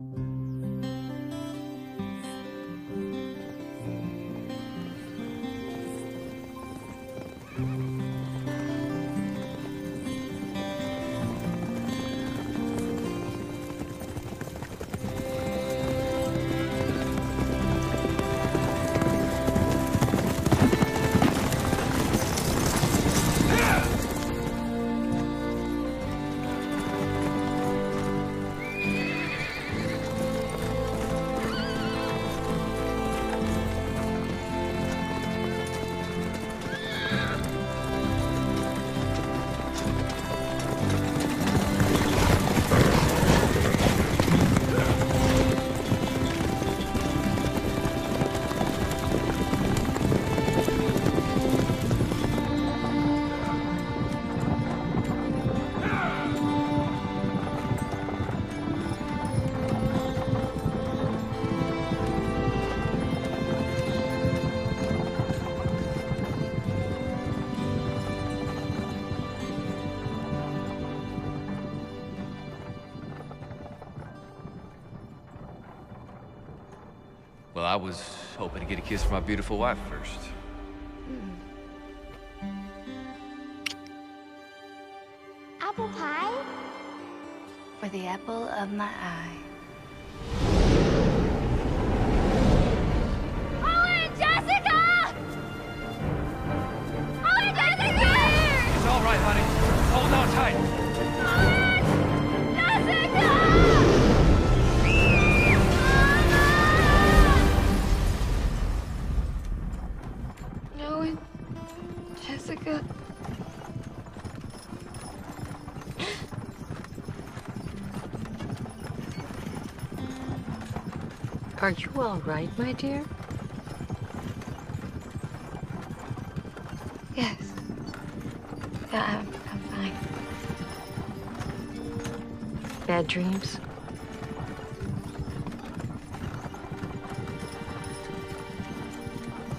Well, hoping to get a kiss from my beautiful wife first. Apple pie? For the apple of my Are you all right, my dear? Yes. Yeah, I'm, I'm fine. Bad dreams?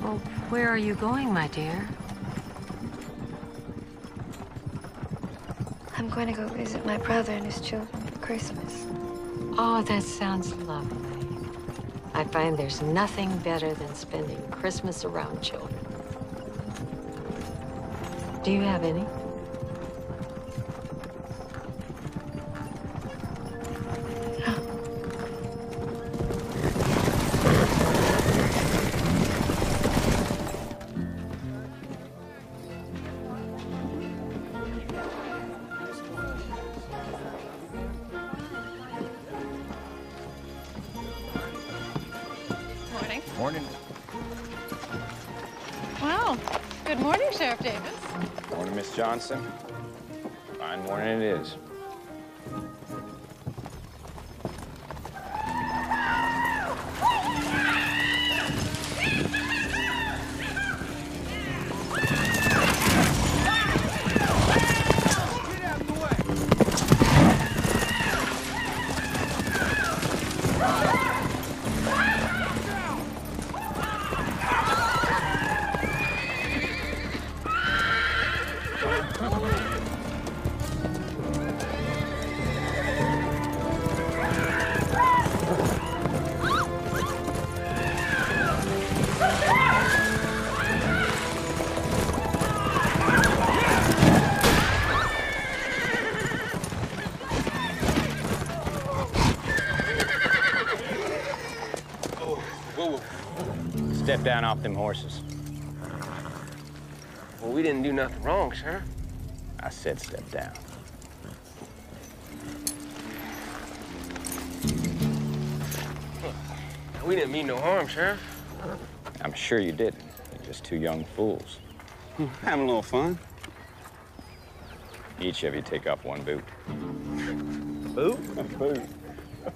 Oh, where are you going, my dear? I'm going to go visit my brother and his children for Christmas. Oh, that sounds lovely. I find there's nothing better than spending Christmas around children. Do you have any? Sheriff Davis. Morning, Miss Johnson. Fine morning it is. Off them horses. Well, we didn't do nothing wrong, sir. I said step down. We didn't mean no harm, Sheriff. I'm sure you didn't. You're just two young fools. Hmm, having a little fun. Each of you take off one boot. Boot? Boot.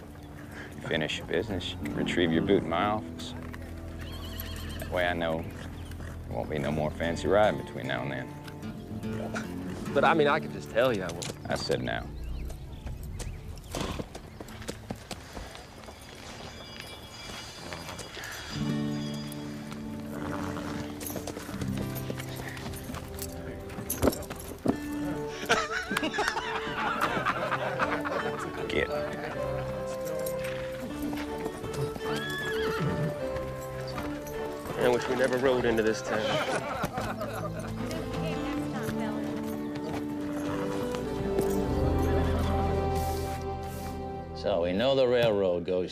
Finish your business, retrieve your boot in my office. Way I know there won't be no more fancy riding between now and then. But I mean, I could just tell you I. I said now.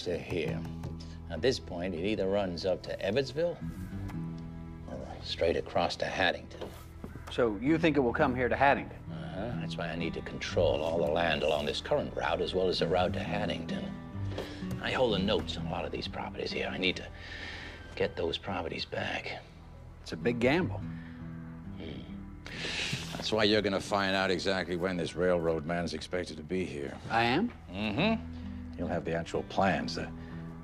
Goes to here. At this point, it either runs up to Evansville or straight across to Haddington. So you think it will come here to Haddington? Uh-huh. That's why I need to control all the land along this current route as well as the route to Haddington. I hold the notes on a lot of these properties here. I need to get those properties back. It's a big gamble. That's why you're gonna find out exactly when this railroad man's expected to be here. I am? Mm-hmm. You'll have the actual plans, the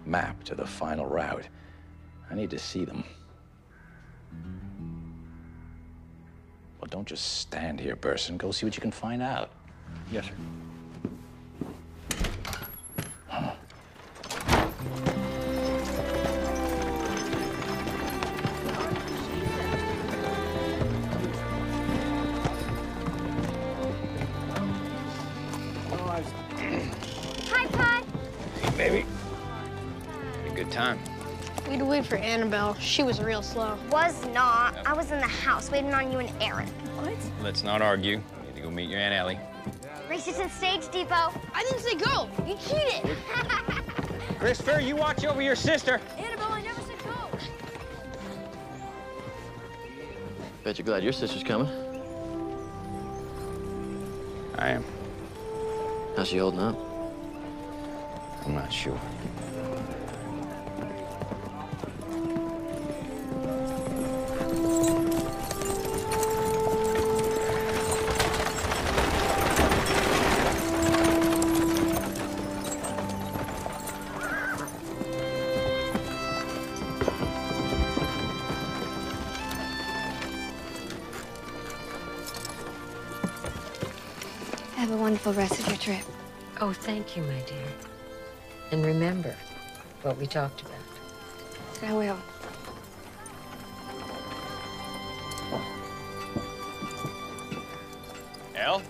map to the final route. I need to see them. Well, don't just stand here, Burson. Go see what you can find out. Yes, sir. We wait for Annabelle. She was real slow. Was not. I was in the house waiting on you and Aaron. What? Let's not argue. You need to go meet your Aunt Ellie. Race to the stage depot. I didn't say go. You cheated. Christopher, you watch over your sister. Annabelle, I never said go. Bet you're glad your sister's coming. I am. How's she holding up? I'm not sure. Thank you, my dear. And remember what we talked about. I will. Elle?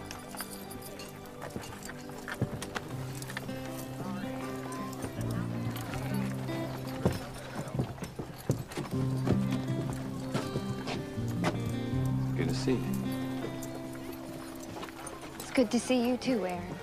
Good to see you. It's good to see you too, Aaron.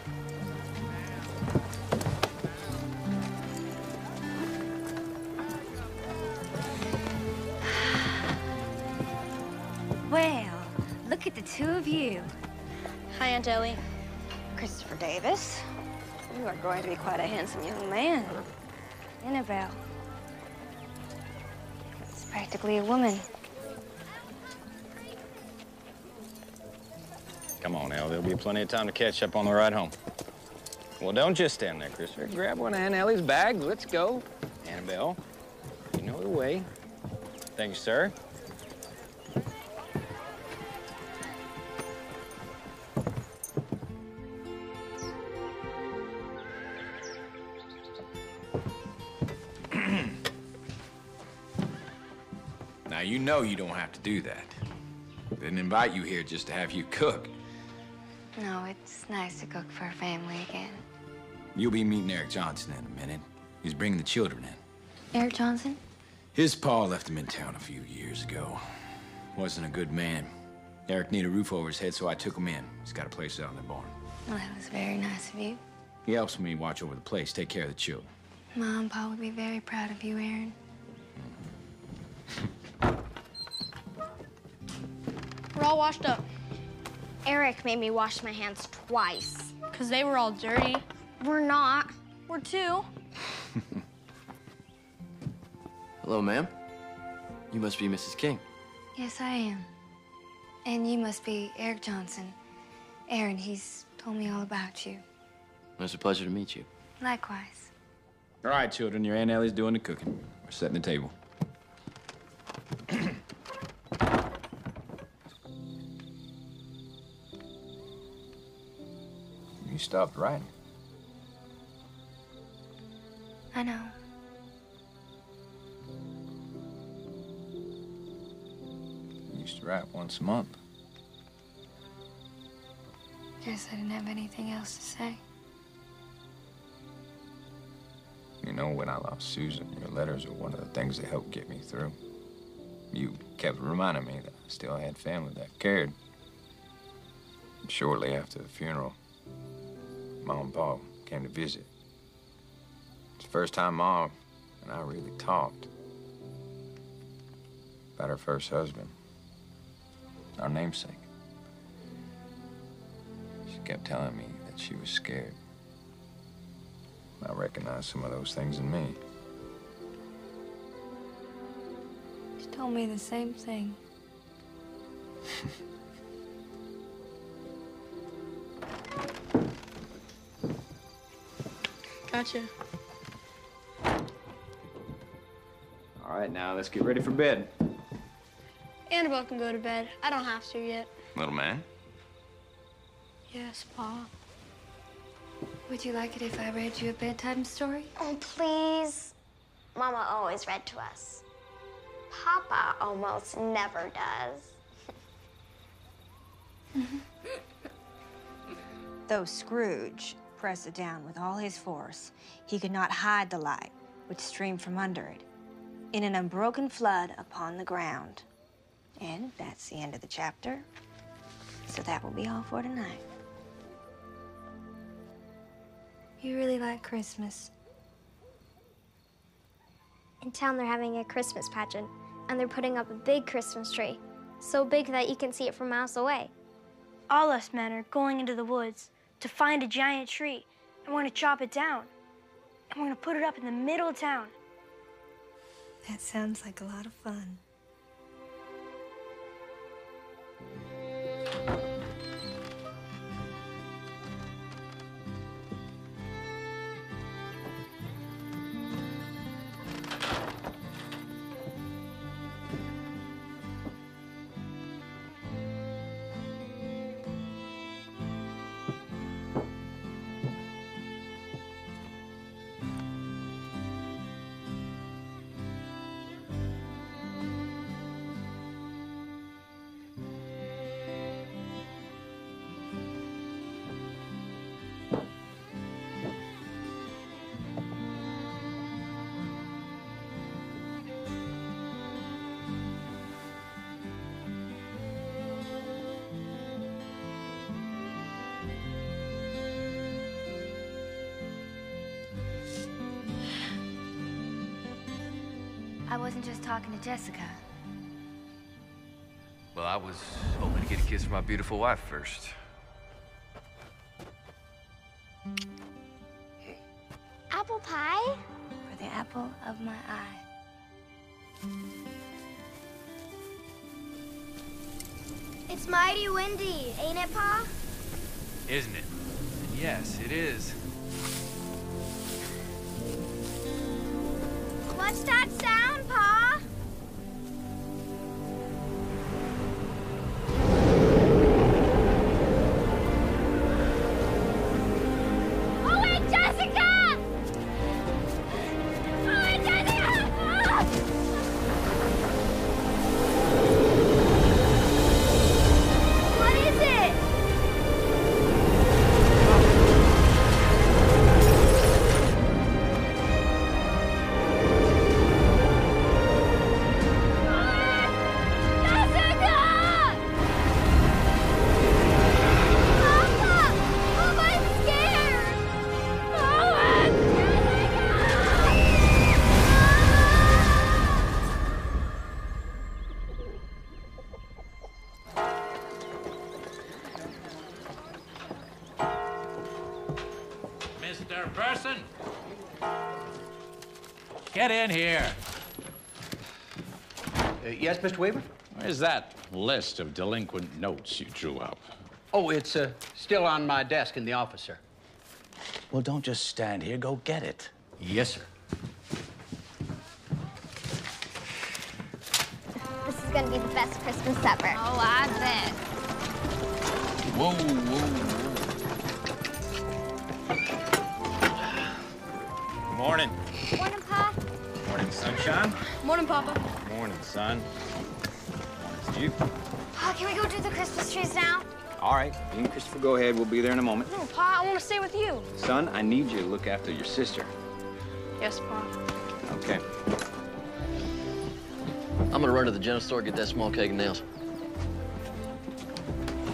Going to be quite a handsome young man. Annabelle. It's practically a woman. Come on, Elle. There'll be plenty of time to catch up on the ride home. Well, don't just stand there, Christopher. Grab one of Aunt Ellie's bags. Let's go. Annabelle, you know the way. Thank you, sir. Know you don't have to do that. Didn't invite you here just to have you cook. No, it's nice to cook for a family again. You'll be meeting Eric Johnson in a minute. He's bringing the children in. Eric Johnson? His pa left him in town a few years ago. Wasn't a good man. Eric needed a roof over his head, so I took him in. He's got a place out in the barn. Well, that was very nice of you. He helps me watch over the place, take care of the children. Mom and Pa would be very proud of you, Aaron. All washed up Eric made me wash my hands twice. because they were all dirty. We're not. We're two. Hello, ma'am. You must be Mrs. King. Yes, I am. And you must be Eric Johnson. Aaron, he's told me all about you. Well, It's a pleasure to meet you. Likewise. All right, children, your Aunt Ellie's doing the cooking. We're setting the table. you stopped writing. I know. You used to write once a month. Guess I didn't have anything else to say. You know, when I lost Susan, your letters were one of the things that helped get me through. You kept reminding me that I still had family that cared. Shortly after the funeral, Mom and Pa came to visit. It's the first time Mom and I really talked about her first husband, our namesake. She kept telling me that she was scared. I recognized some of those things in me. She told me the same thing. Gotcha. All right, now let's get ready for bed. Annabelle can go to bed. I don't have to yet. Little man? Yes, Pa. Would you like it if I read you a bedtime story? Oh, please. Mama always read to us. Papa almost never does. Though Scrooge pressed it down with all his force, he could not hide the light which streamed from under it in an unbroken flood upon the ground. And that's the end of the chapter. So that will be all for tonight. You really like Christmas. In town, they're having a Christmas pageant, and they're putting up a big Christmas tree. So big that you can see it from miles away. All us men are going into the woods to find a giant tree, and we're gonna chop it down. And we're gonna put it up in the middle of town. That sounds like a lot of fun. Wasn't just talking to Jessica. Well, I was hoping to get a kiss from my beautiful wife first. Apple pie? For the apple of my eye. It's mighty windy, ain't it, Pa? Isn't it? And yes, it is. What's that sound, in here. Uh, yes, Mr. Weaver? Where's that list of delinquent notes you drew up? Oh, it's uh, still on my desk in the office, sir. Well, don't just stand here. Go get it. Yes, sir. This is gonna be the best Christmas ever. Oh, I bet. Whoa, whoa, Morning. Morning, Pa. Morning, sunshine. Morning, Papa. Morning, son. Morning to you. Pa, can we go do the Christmas trees now? All right, you and Christopher go ahead. We'll be there in a moment. No, Pa, I want to stay with you. Son, I need you to look after your sister. Yes, Pa. Okay. I'm gonna run to the general store, and get that small keg of nails.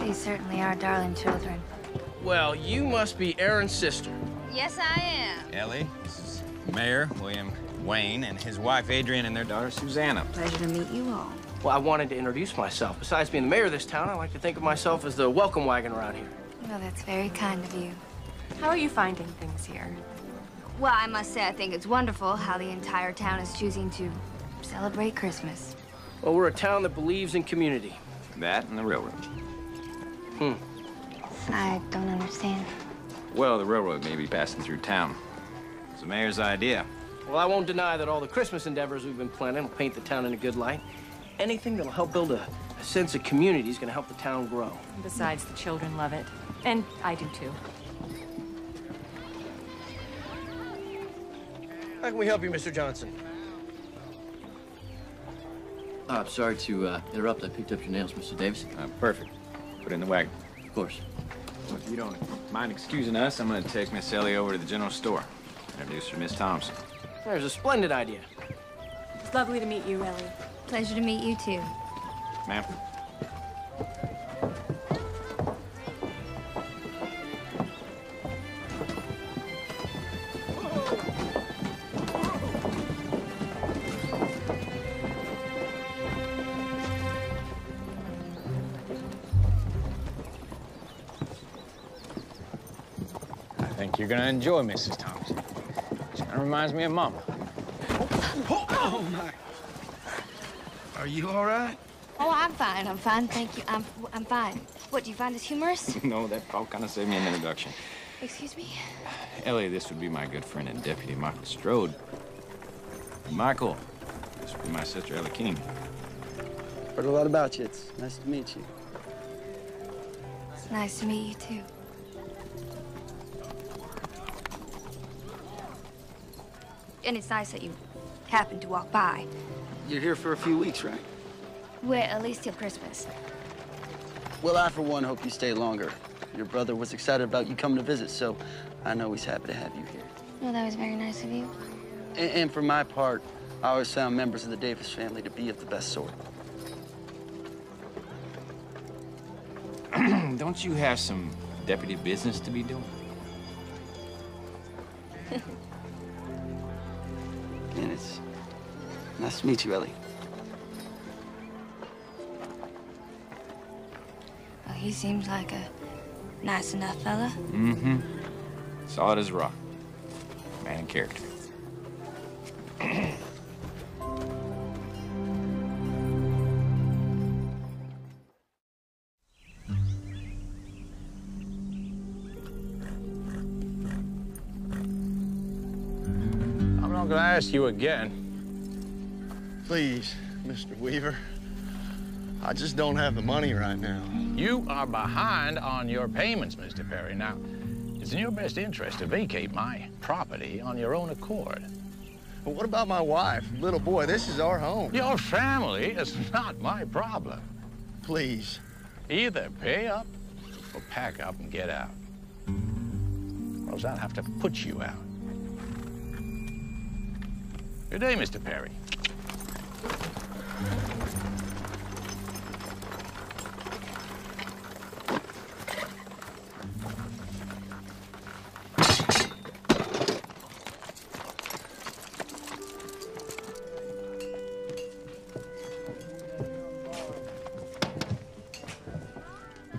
These certainly are darling children. Well, you must be Aaron's sister. Yes, I am. Ellie, this is Mayor William Wayne and his wife Adrian and their daughter Susanna. Pleasure to meet you all. Well, I wanted to introduce myself. Besides being the mayor of this town, I like to think of myself as the welcome wagon around here. Well, that's very kind of you. How are you finding things here? Well, I must say, I think it's wonderful how the entire town is choosing to celebrate Christmas. Well, we're a town that believes in community. That and the railroad. Hmm. I don't understand. Well, the railroad may be passing through town. It's the mayor's idea. Well, I won't deny that all the Christmas endeavors we've been planning will paint the town in a good light. Anything that'll help build a, a sense of community is going to help the town grow. Besides, the children love it. And I do too. How can we help you, Mr. Johnson? Oh, I'm sorry to uh, interrupt. I picked up your nails, Mr. Davis. Uh, perfect. Put it in the wagon. Of course. Well, if you don't mind excusing us, I'm gonna take Miss Ellie over to the general store. Introduce her to Miss Thompson. There's a splendid idea. It's lovely to meet you, Ellie. Pleasure to meet you, too. Ma'am. I think you're gonna enjoy Mrs. Thompson. She kind of reminds me of Mama. Oh, my. Are you all right? Oh, I'm fine. I'm fine. Thank you. I'm, I'm fine. What, do you find this humorous? no, that all kind of saved me an introduction. Excuse me? Ellie, this would be my good friend and deputy, Michael Strode. Michael, this would be my sister, Ellie King. Heard a lot about you. It's nice to meet you. It's nice to meet you, too. And it's nice that you happened to walk by. You're here for a few weeks, right? Well, at least till Christmas. Well, I, for one, hope you stay longer. Your brother was excited about you coming to visit, so I know he's happy to have you here. Well, that was very nice of you. And, and for my part, I always found members of the Davis family to be of the best sort. Don't you have some deputy business to be doing? Nice to meet you, Ellie. Well, he seems like a nice enough fella. Mm-hmm. Solid as a rock. Man in character. I'm not gonna ask you again. Please, Mr. Weaver. I just don't have the money right now. You are behind on your payments, Mr. Perry. Now, it's in your best interest to vacate my property on your own accord. But what about my wife, little boy? This is our home. Your family is not my problem. Please. Either pay up or pack up and get out. Or else I'll have to put you out. Good day, Mr. Perry.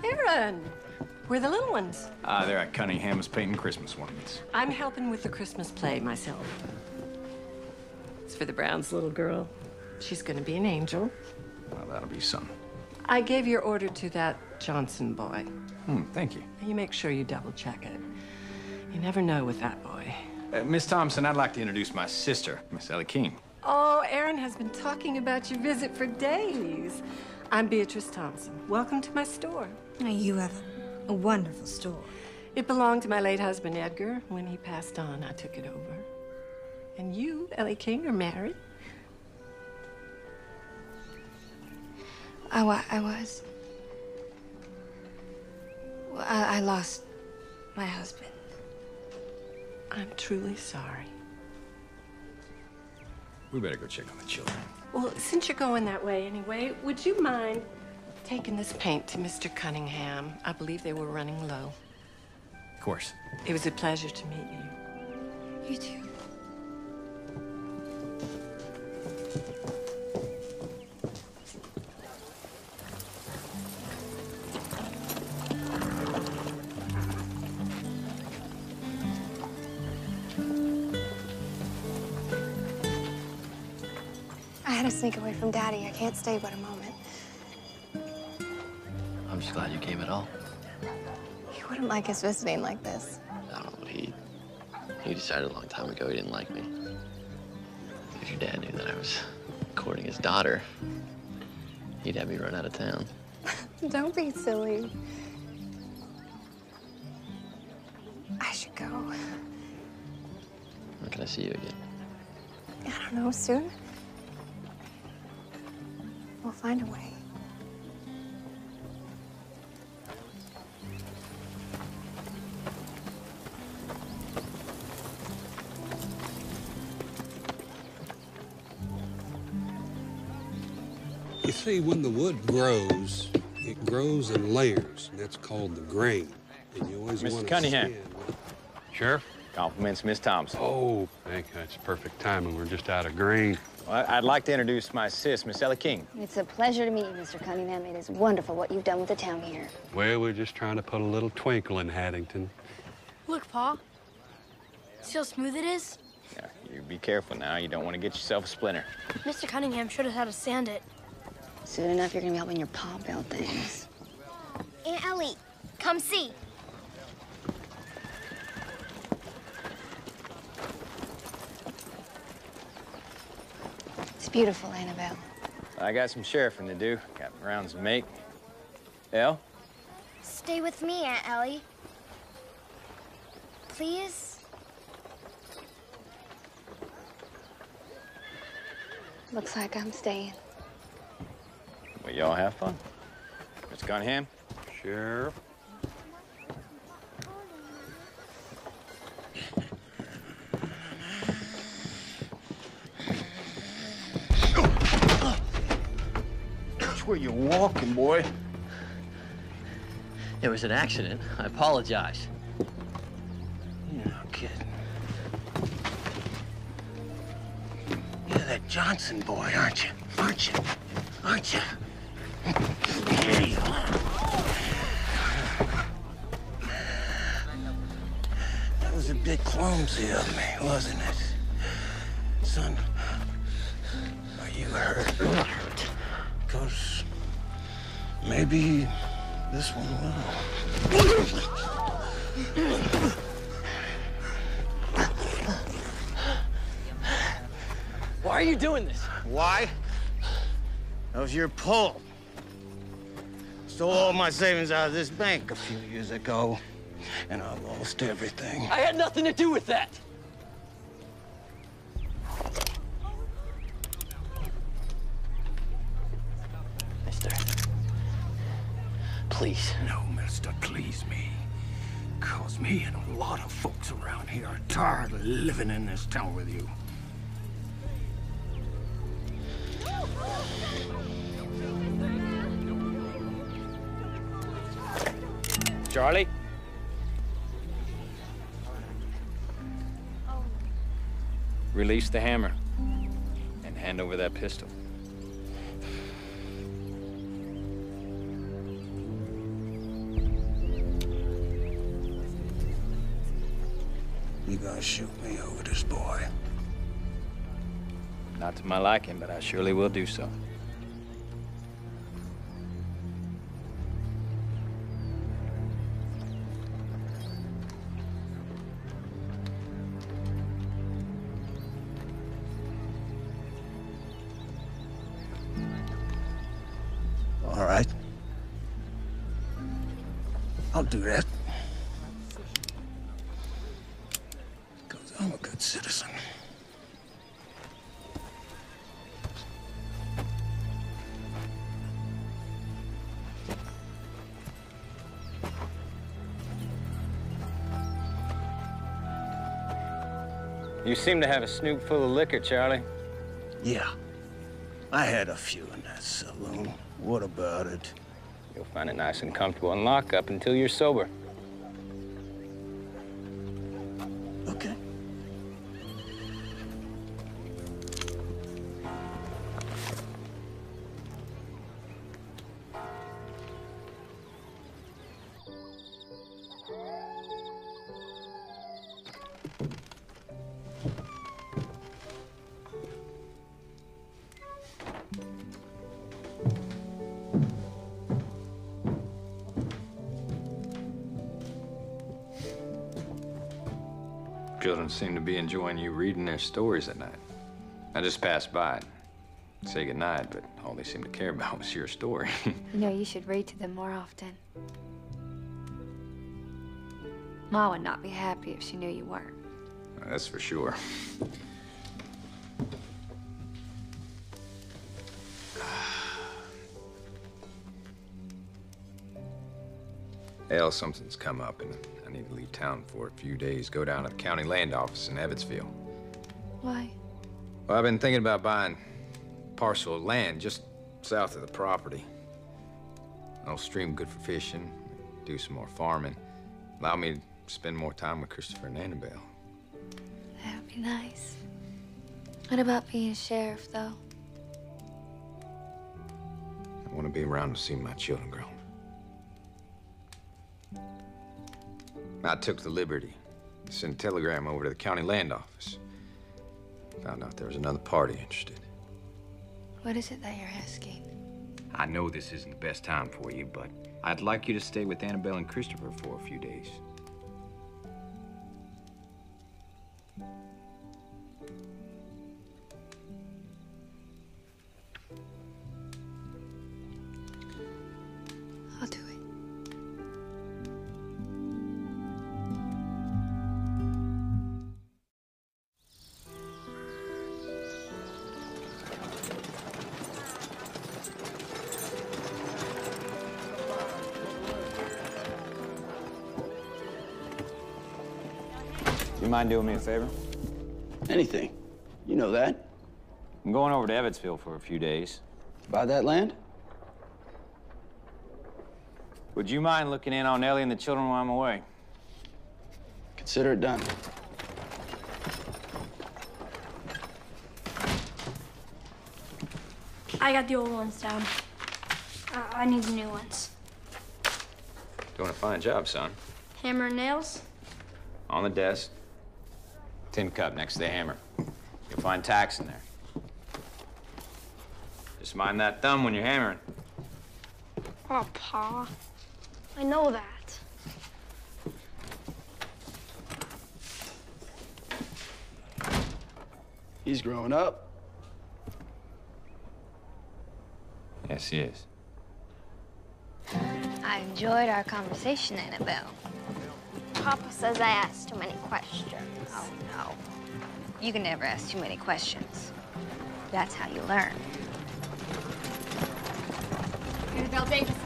Aaron, we're the little ones. Ah, they're at Cunningham's painting Christmas ornaments. I'm helping with the Christmas play myself. It's for the Browns' little girl. She's gonna be an angel. Well, that'll be something. I gave your order to that Johnson boy. Hmm, thank you. You make sure you double check it. You never know with that boy. Uh, Miss Thompson, I'd like to introduce my sister, Miss Ellie King. Oh, Aaron has been talking about your visit for days. I'm Beatrice Thompson. Welcome to my store. You have a wonderful store. It belonged to my late husband, Edgar. When he passed on, I took it over. And you, Ellie King, are married? I, wa- I was. Well, I, I lost my husband. I'm truly sorry. We better go check on the children. Well, since you're going that way anyway, would you mind taking this paint to Mr. Cunningham? I believe they were running low. Of course. It was a pleasure to meet you. You too. Sneak away from Daddy. I can't stay but a moment. I'm just glad you came at all. He wouldn't like us visiting like this. No. He he decided a long time ago he didn't like me. If your dad knew that I was courting his daughter, he'd have me run out of town. Don't be silly. I should go. When can I see you again? I don't know, soon. We'll find a way. You see, when the wood grows, it grows in layers, and that's called the grain. And you always Mr. want Cunningham. To Sheriff? Compliments Miss Thompson. Oh, thank you. That's perfect timing. We're just out of grain. Well, I- I'd like to introduce my sis, Miss Ella King. It's a pleasure to meet you, Mr. Cunningham. It is wonderful what you've done with the town here. Well, we're just trying to put a little twinkle in Haddington. Look, Pa. See how smooth it is? Yeah, you be careful now. You don't want to get yourself a splinter. Mr. Cunningham showed us how to sand it. Soon enough, you're gonna be helping your pa build things. Aunt Ellie, come see. Beautiful, Annabelle. I got some sheriffing to do. Got rounds to make. Elle? Stay with me, Aunt Ellie. Please? Looks like I'm staying. Well, y'all have fun. Mr. Cunningham? Sheriff? Which way you walking, boy? It was an accident. I apologize. You're not kidding. You're that Johnson boy, aren't you? Aren't you? Aren't you? Here you are. That was a bit clumsy of me, wasn't it? Son, are you hurt? hurt. Because maybe this one will. Why are you doing this? Why? That was your pull. Stole all my savings out of this bank a few years ago, and I lost everything. I had nothing to do with that. Please. No, mister, please me. Cause me and a lot of folks around here are tired of living in this town with you. Charlie? Release the hammer and hand over that pistol. You gonna shoot me over this boy? Not to my liking, but I surely will do so. All right. I'll do that. Seem to have a snoop full of liquor, Charlie. Yeah. I had a few in that saloon. What about it? You'll find it nice and comfortable in lockup until you're sober. Be enjoying you reading their stories at night. I just passed by, say goodnight, but all they seemed to care about was your story. You know, you should read to them more often. Ma would not be happy if she knew you weren't. That's for sure. Hell, something's come up, and I need to leave town for a few days. Go down to the county land office in Evansville. Why? Well, I've been thinking about buying a parcel of land just south of the property. An old stream good for fishing, do some more farming. Allow me to spend more time with Christopher and Annabelle. That would be nice. What about being a sheriff, though? I want to be around to see my children grow. I took the liberty to send a telegram over to the county land office. Found out there was another party interested. What is it that you're asking? I know this isn't the best time for you, but I'd like you to stay with Annabelle and Christopher for a few days. Mind doing me a favor? Anything. You know that. I'm going over to Evansville for a few days. Buy that land? Would you mind looking in on Ellie and the children while I'm away? Consider it done. I got the old ones down. Uh, I need the new ones. Doing a fine job, son. Hammer and nails? On the desk. Tin cup next to the hammer. You'll find tacks in there. Just mind that thumb when you're hammering. Oh, Pa. I know that. He's growing up. Yes, he is. I enjoyed our conversation, Annabelle. Papa says I asked too many questions. Oh, no. You can never ask too many questions. That's how you learn. Annabelle Davis.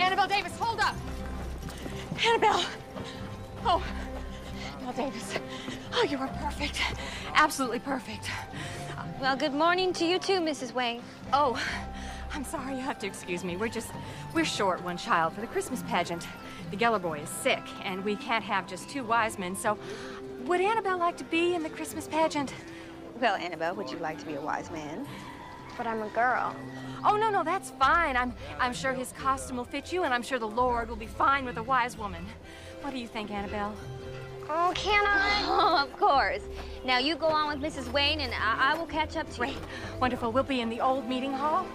Annabelle Davis, hold up. Annabelle. Oh, Annabelle Davis. Oh, you were perfect. Absolutely perfect. Well, good morning to you too, Mrs. Wayne. Oh, I'm sorry. You have to excuse me. We're just, we're short one child for the Christmas pageant. The Geller boy is sick, and we can't have just two wise men, so would Annabelle like to be in the Christmas pageant? Well, Annabelle, would you like to be a wise man? But I'm a girl. Oh, no, no, that's fine. I'm, I'm sure his costume will fit you, and I'm sure the Lord will be fine with a wise woman. What do you think, Annabelle? Oh, can I? Oh, of course. Now you go on with Mrs. Wayne, and I, I will catch up to Great. you. Wonderful. We'll be in the old meeting hall.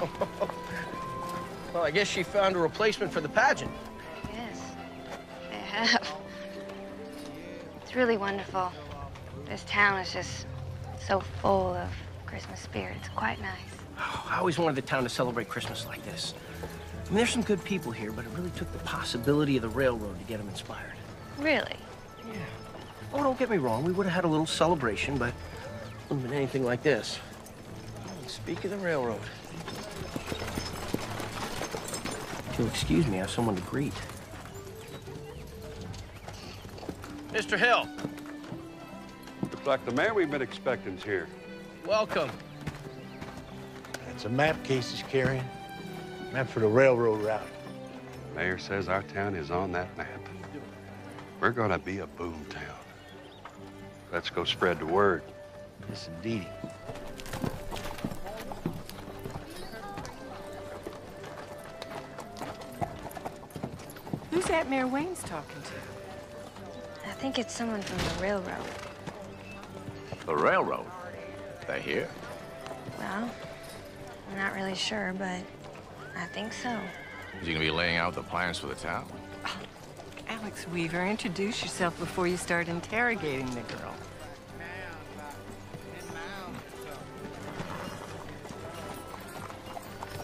Well, I guess she found a replacement for the pageant. Yes, I have. It's really wonderful. This town is just so full of Christmas spirit. It's quite nice. I always wanted the town to celebrate Christmas like this. I mean, there's some good people here, but it really took the possibility of the railroad to get them inspired. Really? Yeah. Oh, don't get me wrong. We would have had a little celebration, but it wouldn't have been anything like this. Oh, Speak of the railroad. If you'll excuse me, I have someone to greet. Mr. Hill, Looks like the man we've been expecting's here. welcome. It's a map Casey's carrying. Map for the railroad route. Mayor says our town is on that map. We're gonna be a boom town. Let's go spread the word. Yes, indeed. That Mayor Wayne's talking to? I think it's someone from the railroad. The railroad? They're here? Well, I'm not really sure, but I think so. Is he gonna be laying out the plans for the town? Oh, Alex Weaver, introduce yourself before you start interrogating the girl.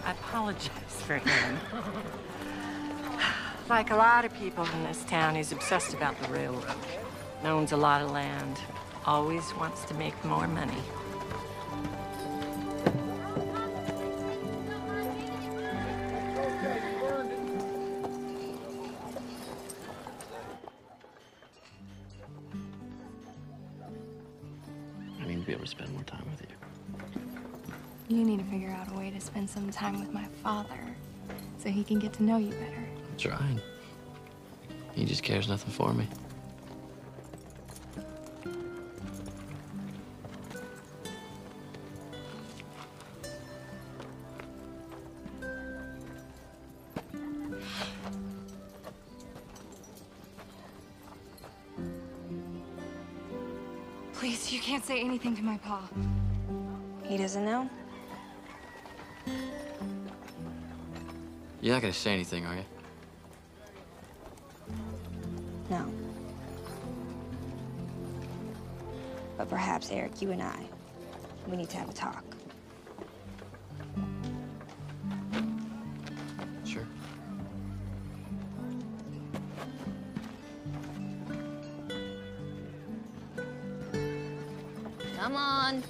I apologize for him. like a lot of people in this town, he's obsessed about the railroad. Owns a lot of land. Always wants to make more money. I need to be able to spend more time with you. You need to figure out a way to spend some time with my father so he can get to know you better. I'm trying. He just cares nothing for me. Please, you can't say anything to my pa. He doesn't know? You're not gonna say anything, are you? No. But perhaps, Eric, you and I, we need to have a talk. Sure. Come on.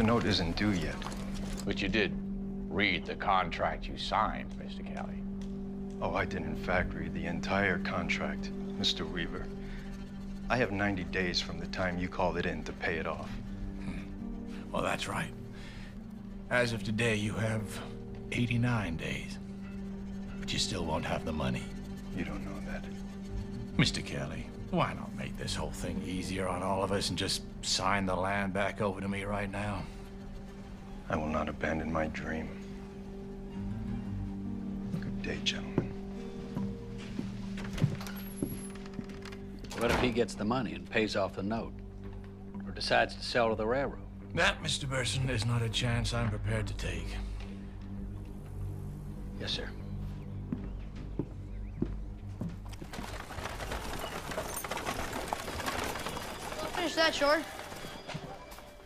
The note isn't due yet. But you did read the contract you signed, Mr. Kelly. Oh, I did in fact read the entire contract, Mr. Weaver. I have 90 days from the time you called it in to pay it off. Hmm. Well, that's right. As of today, you have 89 days. But you still won't have the money. You don't know that. Mr. Kelly, why not make this whole thing easier on all of us and just sign the land back over to me right now? I will not abandon my dream. Good day, gentlemen. What if he gets the money and pays off the note? Or decides to sell to the railroad? That, Mr. Burson, is not a chance I'm prepared to take. Yes, sir. That, Strode.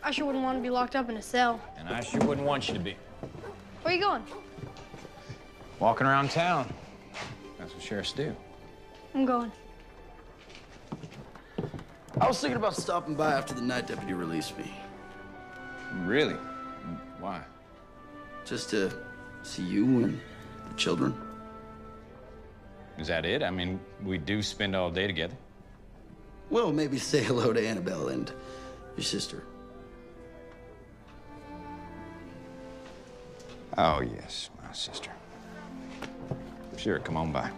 I sure wouldn't want to be locked up in a cell. And I sure wouldn't want you to be. Where are you going? Walking around town. That's what sheriffs do. I'm going. I was thinking about stopping by after the night deputy released me. Really? Why? Just to see you and the children. Is that it? I mean, we do spend all day together. Well, maybe say hello to Annabelle and your sister. Oh, yes, my sister. Sure, come on by.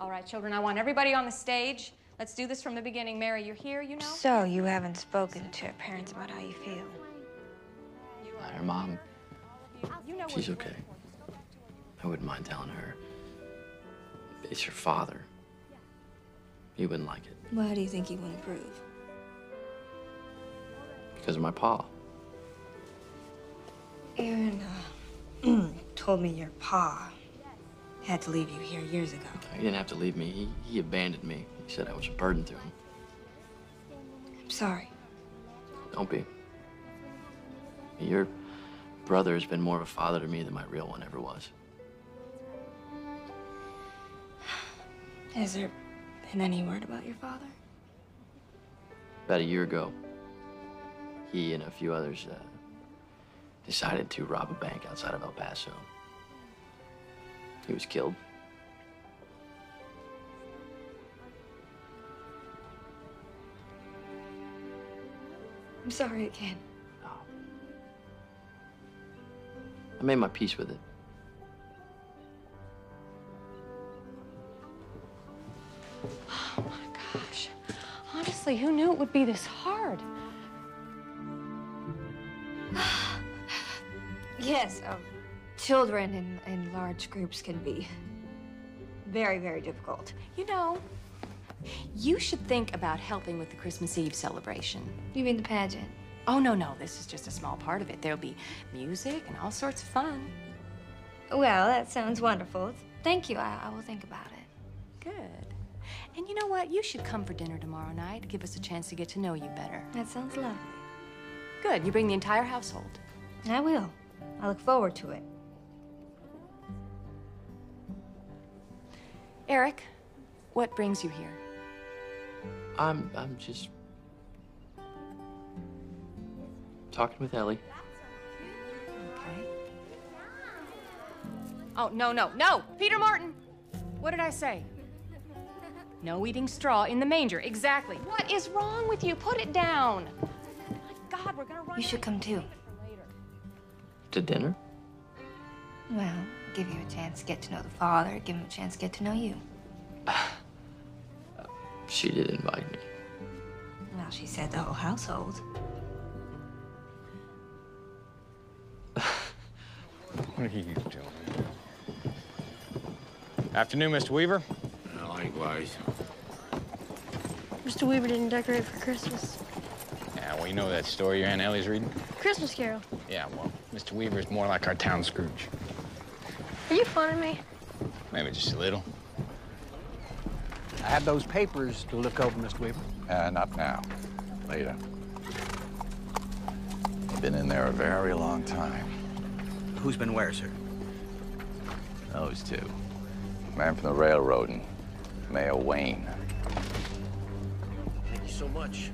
All right, children, I want everybody on the stage. Let's do this from the beginning. Mary, you're here, you know? So, you haven't spoken to your parents about how you feel? Her mom, You know she's okay. I wouldn't mind telling her. It's your father. He wouldn't like it Why do you think he wouldn't approve? because of my pa. Aaron uh, told me your pa had to leave you here years ago. He didn't have to leave me. He, he abandoned me. He said I was a burden to him. I'm sorry. Don't be. Your brother has been more of a father to me than my real one ever was. Has there been any word about your father? About a year ago, he and a few others uh, decided to rob a bank outside of El Paso. He was killed. I'm sorry again. I made my peace with it. Honestly, who knew it would be this hard? Yes, um, children in, in large groups can be very, very difficult. You know, you should think about helping with the Christmas Eve celebration. You mean the pageant? Oh, no, no. This is just a small part of it. There'll be music and all sorts of fun. Well, that sounds wonderful. Thank you. I, I will think about it. Good. And you know what? You should come for dinner tomorrow night give us a chance to get to know you better. That sounds lovely. Good. You bring the entire household. I will. I look forward to it. Eric, what brings you here? I'm I'm just talking with Ellie. Okay. Oh, no, no, no! Peter Martin! What did I say? No eating straw in the manger. Exactly. What is wrong with you? Put it down. My God, we're gonna run. You should come too. To dinner? Well, give you a chance to get to know the father, give him a chance to get to know you. She did invite me. Well, she said the whole household. What are you doing? Afternoon, Mr. Weaver. Likewise. Mr. Weaver didn't decorate for Christmas. Yeah, well, you know that story your Aunt Ellie's reading? Christmas Carol. Yeah, well, Mr. Weaver's more like our town Scrooge. Are you funning me? Maybe just a little. I have those papers to look over, Mr. Weaver. Uh, not now. Later. They've been in there a very long time. Who's been where, sir? Those two. Man from the railroad and Mayor Wayne. Thank you so much.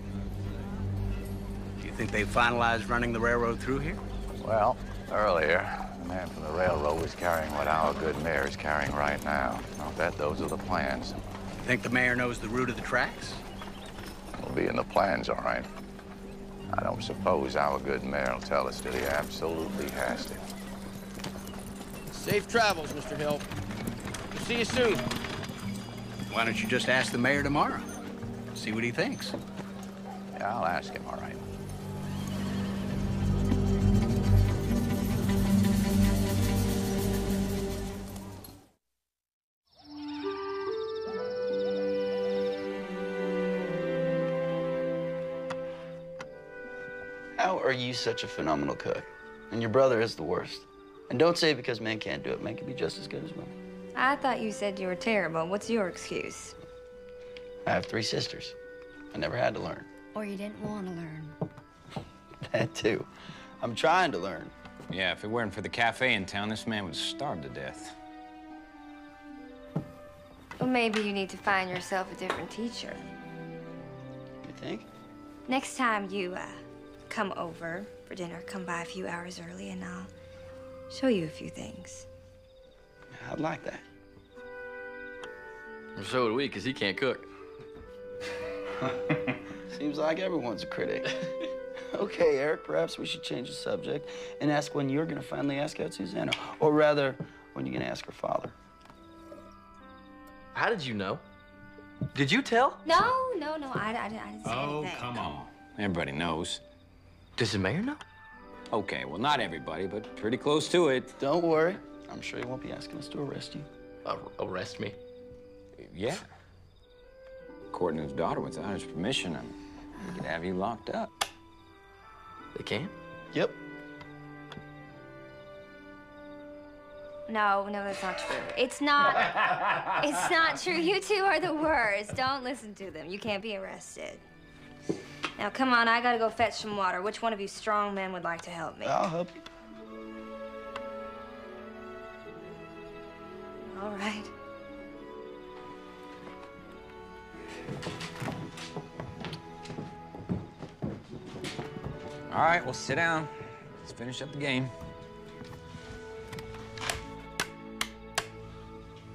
Do you think they finalized running the railroad through here? Well, earlier, the man from the railroad was carrying what our good mayor is carrying right now. I'll bet those are the plans. Think the mayor knows the route of the tracks? Will be in the plans, all right. I don't suppose our good mayor will tell us that he absolutely has to. Safe travels, Mr. Hill. We'll see you soon. Why don't you just ask the mayor tomorrow? See what he thinks. Yeah, I'll ask him, all right. How are you such a phenomenal cook? And your brother is the worst. And don't say because men can't do it, men can be just as good as women. I thought you said you were terrible. What's your excuse? I have three sisters. I never had to learn. Or you didn't want to learn. That too. I'm trying to learn. Yeah, if it weren't for the cafe in town, this man would starve to death. Well, maybe you need to find yourself a different teacher. You think? Next time you uh, come over for dinner, come by a few hours early and I'll show you a few things. I'd like that. So would we, because he can't cook. Seems like everyone's a critic. okay, Eric, perhaps we should change the subject and ask when you're going to finally ask out Susanna. Or rather, when you're going to ask her father. How did you know? Did you tell? No, no, no, I, I, I didn't say Oh, anything. come on. Everybody knows. Does the mayor know? Okay, well, not everybody, but pretty close to it. Don't worry. I'm sure you won't be asking us to arrest you. arrest me? Yeah. According to his daughter, without his permission, um, we could have you locked up. They can? Yep. No, no, that's not true. It's not. it's not true. You two are the worst. Don't listen to them. You can't be arrested. Now, come on. I gotta go fetch some water. Which one of you strong men would like to help me? I'll help you. All right. All right, well, sit down. Let's finish up the game.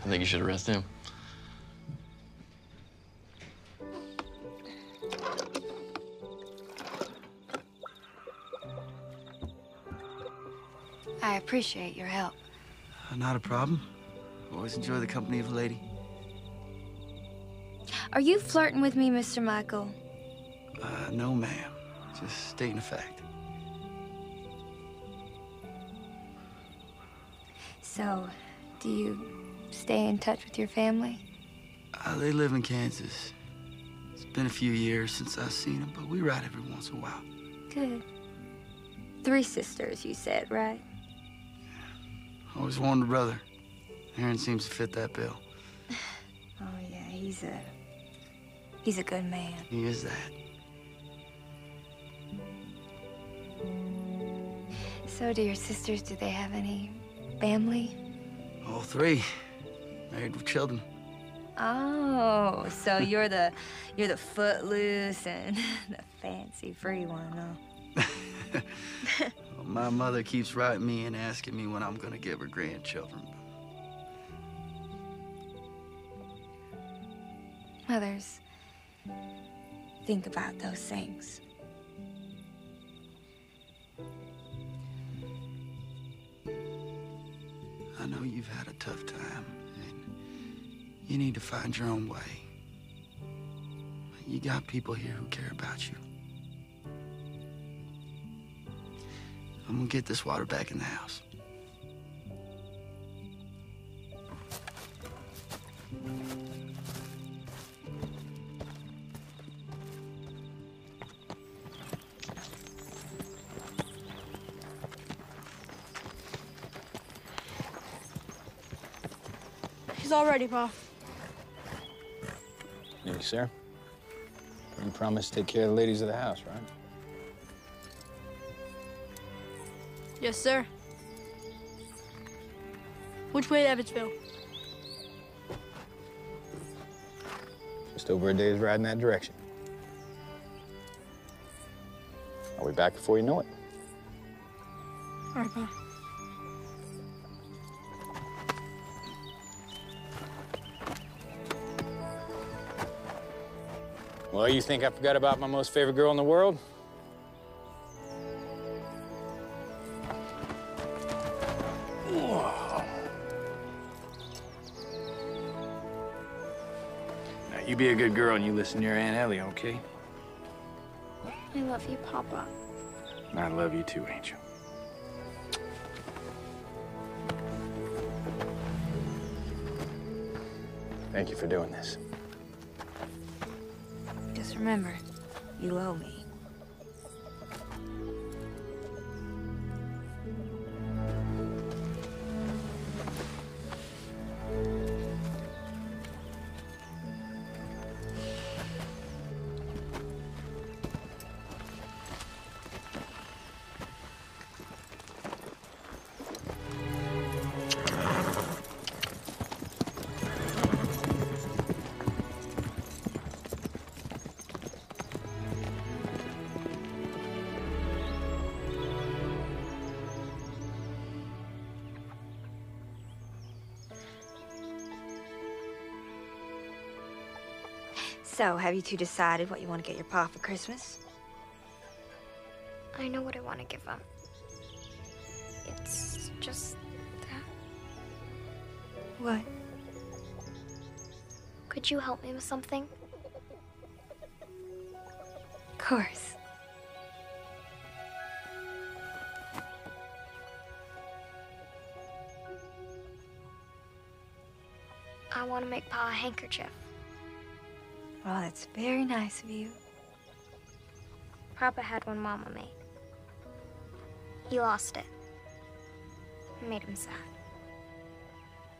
I think you should arrest him. I appreciate your help. Uh, not a problem. Always enjoy the company of a lady. Are you flirting with me, Mr. Michael? Uh, no, ma'am. Just stating a fact. So, do you stay in touch with your family? Uh, they live in Kansas. It's been a few years since I've seen them, but we ride every once in a while. Good. Three sisters, you said, right? Always wanted a brother. Aaron seems to fit that bill. Oh, yeah, he's a... He's a good man. He is that. So, do your sisters, do they have any family? All three. Married with children. Oh, so you're the you're the footloose and the fancy free one, huh? Well, my mother keeps writing me and asking me when I'm gonna give her grandchildren. Mothers, think about those things. I know you've had a tough time, and you need to find your own way. You got people here who care about you. I'm gonna get this water back in the house. He's all ready, Pa. Yes, sir. You promised to take care of the ladies of the house, right? Yes, sir. Which way to Evansville? Just over a day's ride in that direction. I'll be back before you know it? All right, Pa. Well, you think I forgot about my most favorite girl in the world? Whoa. Now, you be a good girl and you listen to your Aunt Ellie, okay? I love you, Papa. I love you too, Angel. Thank you for doing this. Remember, you owe me. So, have you two decided what you want to get your pa for Christmas? I know what I want to give him. It's just that. What? Could you help me with something? Of course. I want to make Pa a handkerchief. Well, that's very nice of you. Papa had one Mama made. He lost it. It made him sad.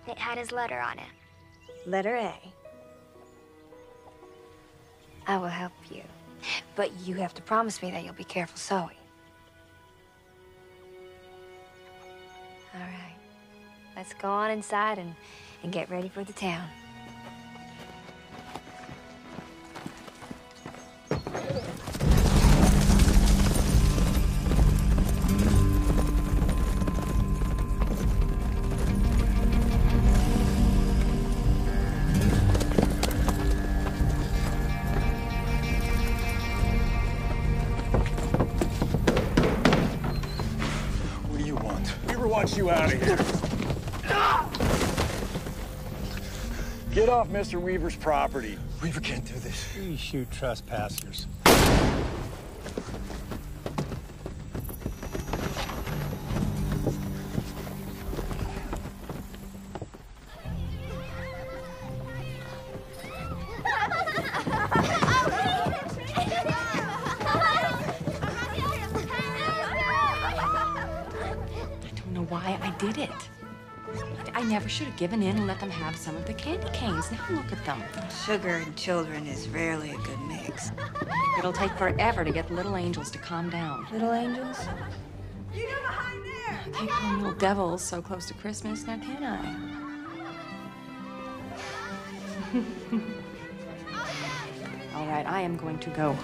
It had his letter on it. Letter A. I will help you. But you have to promise me that you'll be careful sewing. All right. Let's go on inside and, and get ready for the town. Mr. Weaver's property. Weaver can't do this. We shoot trespassers. I don't know why I did it. I never should have given in and let them have some of the candy canes. Now look at them. Sugar and children is rarely a good mix. It'll take forever to get the little angels to calm down. Little angels? You know behind there! I can't call little devils so close to Christmas, now can I? All right, I am going to go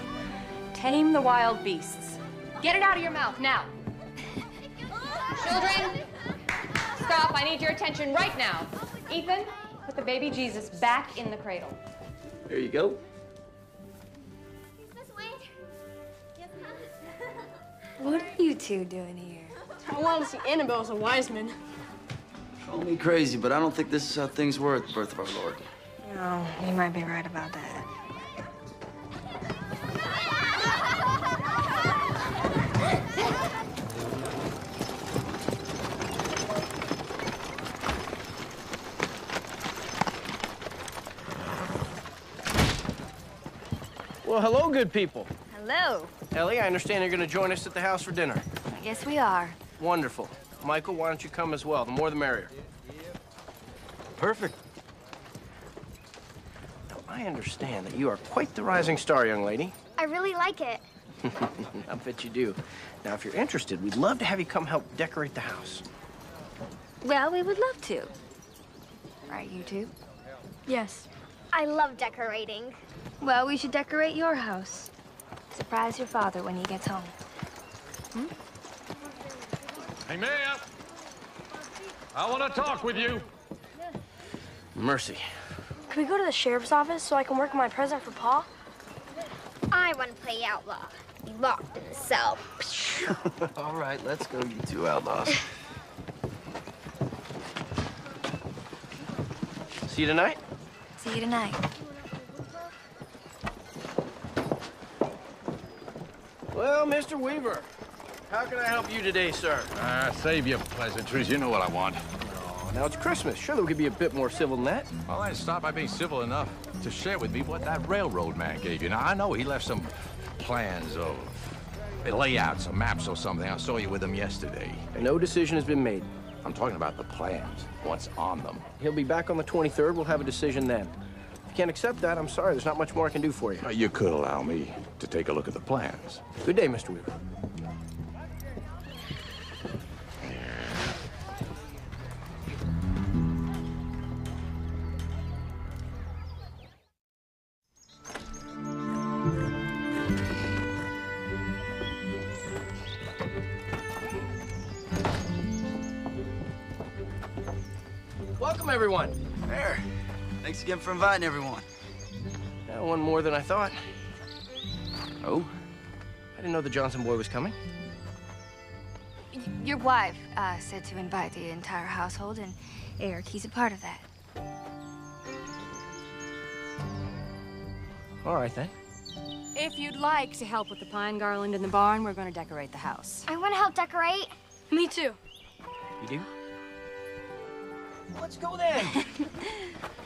tame the wild beasts. Get it out of your mouth now. Children, stop. I need your attention right now. Ethan, put the baby Jesus back in the cradle. There you go. What are you two doing here? I wanted to see Annabelle as a wise man. Call me crazy, but I don't think this is how things were at the birth of our Lord. No, you might be right about that. Well, hello, good people. Hello. Ellie, I understand you're going to join us at the house for dinner. Yes, we are. Wonderful. Michael, why don't you come as well? The more the merrier. Perfect. Now, I understand that you are quite the rising star, young lady. I really like it. I bet you do. Now, if you're interested, we'd love to have you come help decorate the house. Well, we would love to. Right, you two? Yes. I love decorating. Well, we should decorate your house. Surprise your father when he gets home. Hmm? Hey, Mayor! I want to talk with you. Mercy. Can we go to the sheriff's office so I can work on my present for Pa? I want to play outlaw. Be locked in the cell. All right, let's go, you two outlaws. See you tonight? See you tonight. Well, Mr. Weaver, how can I help you today, sir? Ah, save your pleasantries. You know what I want. Oh, now it's Christmas. Surely we could be a bit more civil than that. Well, then start by being civil enough to share with me what that railroad man gave you. Now, I know he left some plans of layouts or maps or something. I saw you with him yesterday. No decision has been made. I'm talking about the plans, what's on them. He'll be back on the 23rd. We'll have a decision then. Can't accept that, I'm sorry. There's not much more I can do for you. Uh, You could allow me to take a look at the plans. Good day, Mr. Weaver. Again for inviting everyone. Yeah, one more than I thought. Oh? I didn't know the Johnson boy was coming. Your wife uh, said to invite the entire household, and Eric, he's a part of that. All right, then. If you'd like to help with the pine garland in the barn, we're going to decorate the house. I want to help decorate. Me too. You do? Let's go then.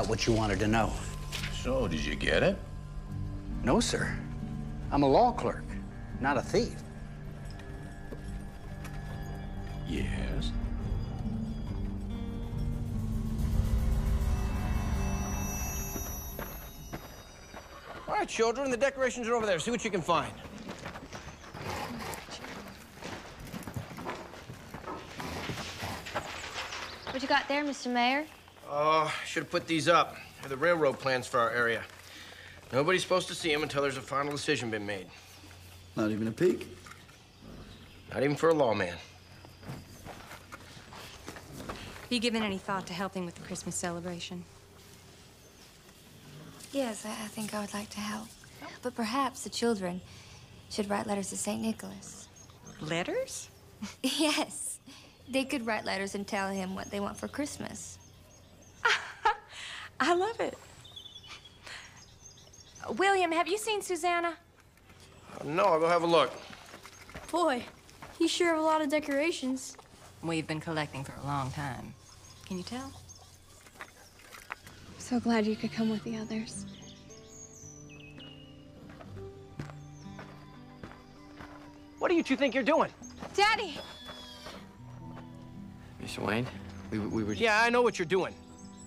out what you wanted to know. So, did you get it? No, sir. I'm a law clerk, not a thief. Yes. All right, children, the decorations are over there. See what you can find. What you got there, Mr. Mayor? Oh, should have put these up. They're the railroad plans for our area. Nobody's supposed to see them until there's a final decision been made. Not even a peek. Not even for a lawman. Have you given any thought to helping with the Christmas celebration? Yes, I, I think I would like to help. But perhaps the children should write letters to St. Nicholas. Letters? yes. They could write letters and tell him what they want for Christmas. I love it. William, have you seen Susanna? Uh, no, I'll go have a look. Boy, you sure have a lot of decorations. We've been collecting for a long time. Can you tell? I'm So glad you could come with the others. What do you two think you're doing? Daddy! Mr. Wayne, we, we were. Yeah, I know what you're doing.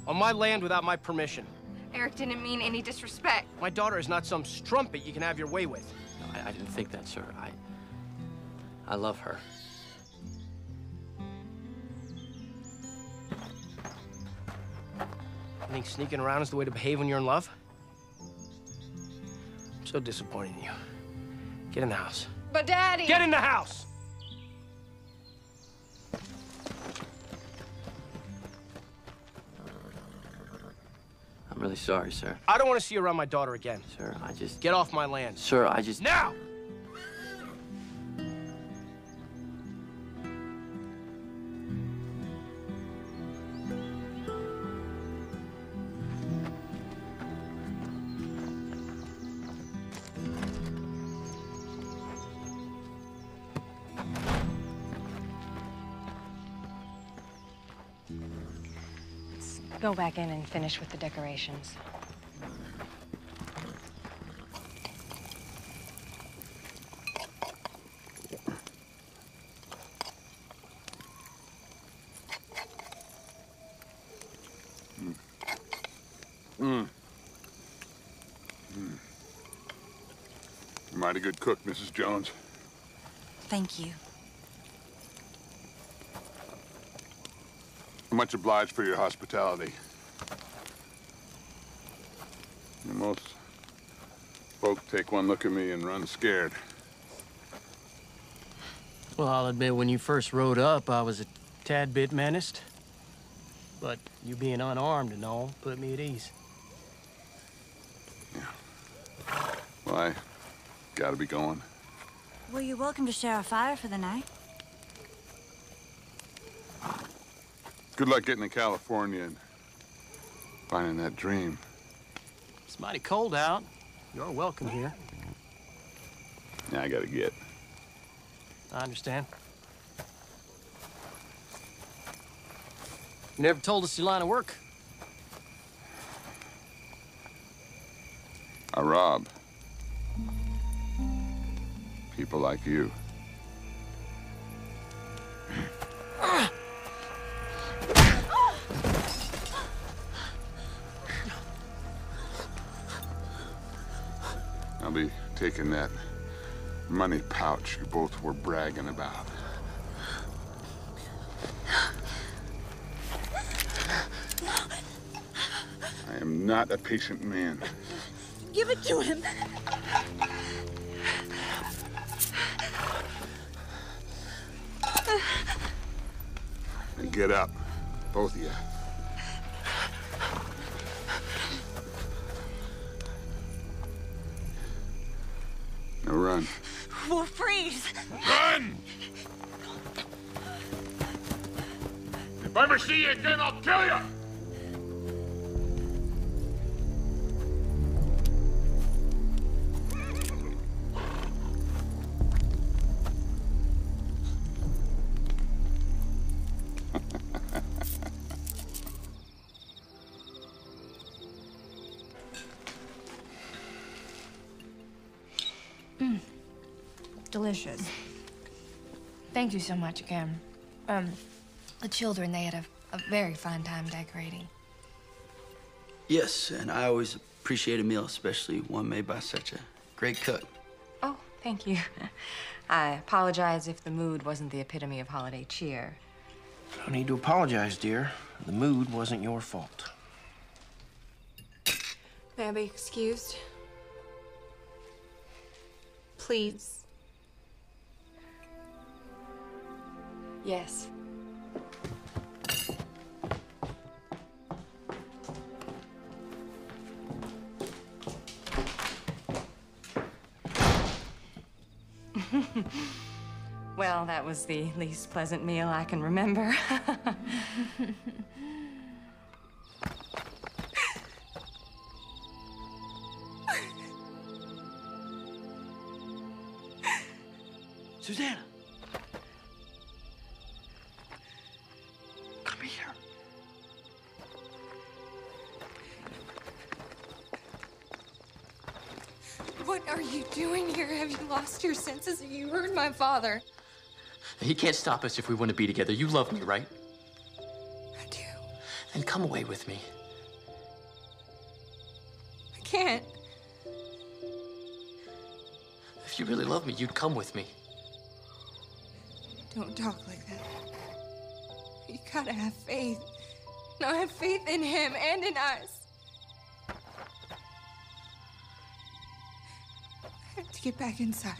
On my land without my permission. Eric didn't mean any disrespect. My daughter is not some strumpet you can have your way with. No, I, I didn't think that, sir. I. I love her. You think sneaking around is the way to behave when you're in love? I'm so disappointed in you. Get in the house. But Daddy! Get in the house! Really sorry, sir. I don't want to see you around my daughter again. Sir, I just. Get off my land. Sir, I just. Now! Go back in and finish with the decorations. Mm. Mm. Mighty good cook, Mrs. Jones. Thank you. Much obliged for your hospitality. Most folk take one look at me and run scared. Well, I'll admit, when you first rode up, I was a tad bit menaced. But you being unarmed and all put me at ease. Yeah. Well, I gotta be going. Well, you're welcome to share a fire for the night. Good luck getting to California and finding that dream. It's mighty cold out. You're welcome here. Yeah, I gotta get. I understand. You never told us your line of work. I rob. People like you. Be taking that money pouch you both were bragging about. I am not a patient man. Give it to him. And get up, both of you. We'll. Run! If I ever see you again, I'll kill you! Thank you so much again. Um, the children, they had a, a very fine time decorating. Yes, and I always appreciate a meal, especially one made by such a great cook. Oh, thank you. I apologize if the mood wasn't the epitome of holiday cheer. No need to apologize, dear. The mood wasn't your fault. May I be excused? Please. Yes. well, that was the least pleasant meal I can remember. Your senses? You heard my father. He can't stop us if we want to be together. You love me, right? I do. Then come away with me. I can't. If you really love me, you'd come with me. Don't talk like that. You gotta have faith. Now have faith in him and in us. Get back inside.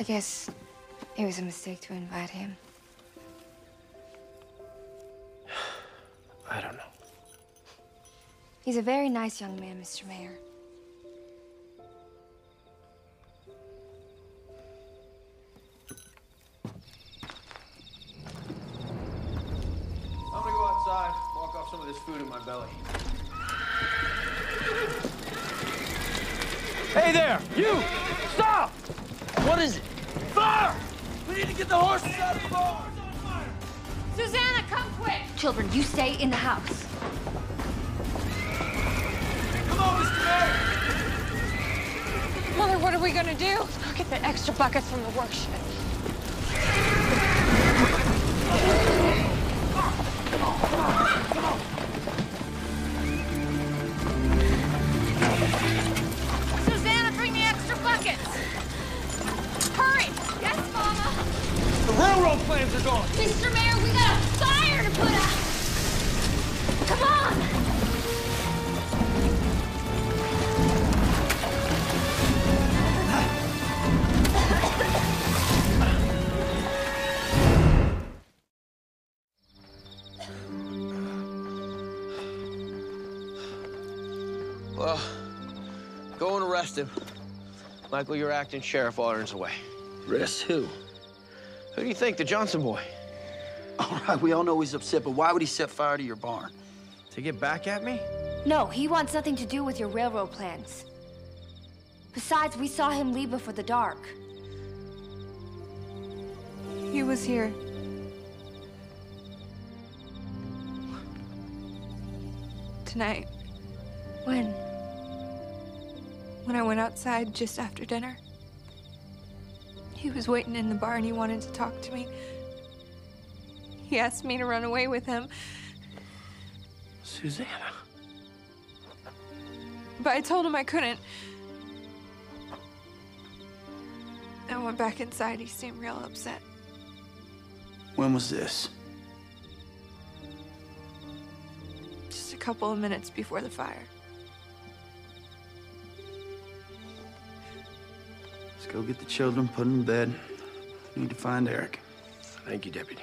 I guess it was a mistake to invite him. He's a very nice young man, Mr. Mayor. I'm gonna go outside, walk off some of this food in my belly. Hey there, you! Stop! What is it? Fire! We need to get the horses out of the barn! Susanna, come quick! Children, you stay in the house. Mother, what are we gonna do? Let's Go get the extra buckets from the workshop. Susanna, bring the extra buckets! Hurry! Yes, Mama! The railroad plans are gone! Mr. Mayor, Michael, you're acting sheriff while Aaron's away. Arrest who? Who do you think? The Johnson boy? All right, we all know he's upset, but why would he set fire to your barn? To get back at me? No, he wants nothing to do with your railroad plans. Besides, we saw him leave before the dark. He was here. Tonight, When? When I went outside just after dinner. He was waiting in the bar and he wanted to talk to me. He asked me to run away with him, Susanna. but I told him I couldn't. I went back inside. He seemed real upset. When was this? Just a couple of minutes before the fire. Go get the children, put them in bed. Need to find Eric. Thank you, Deputy.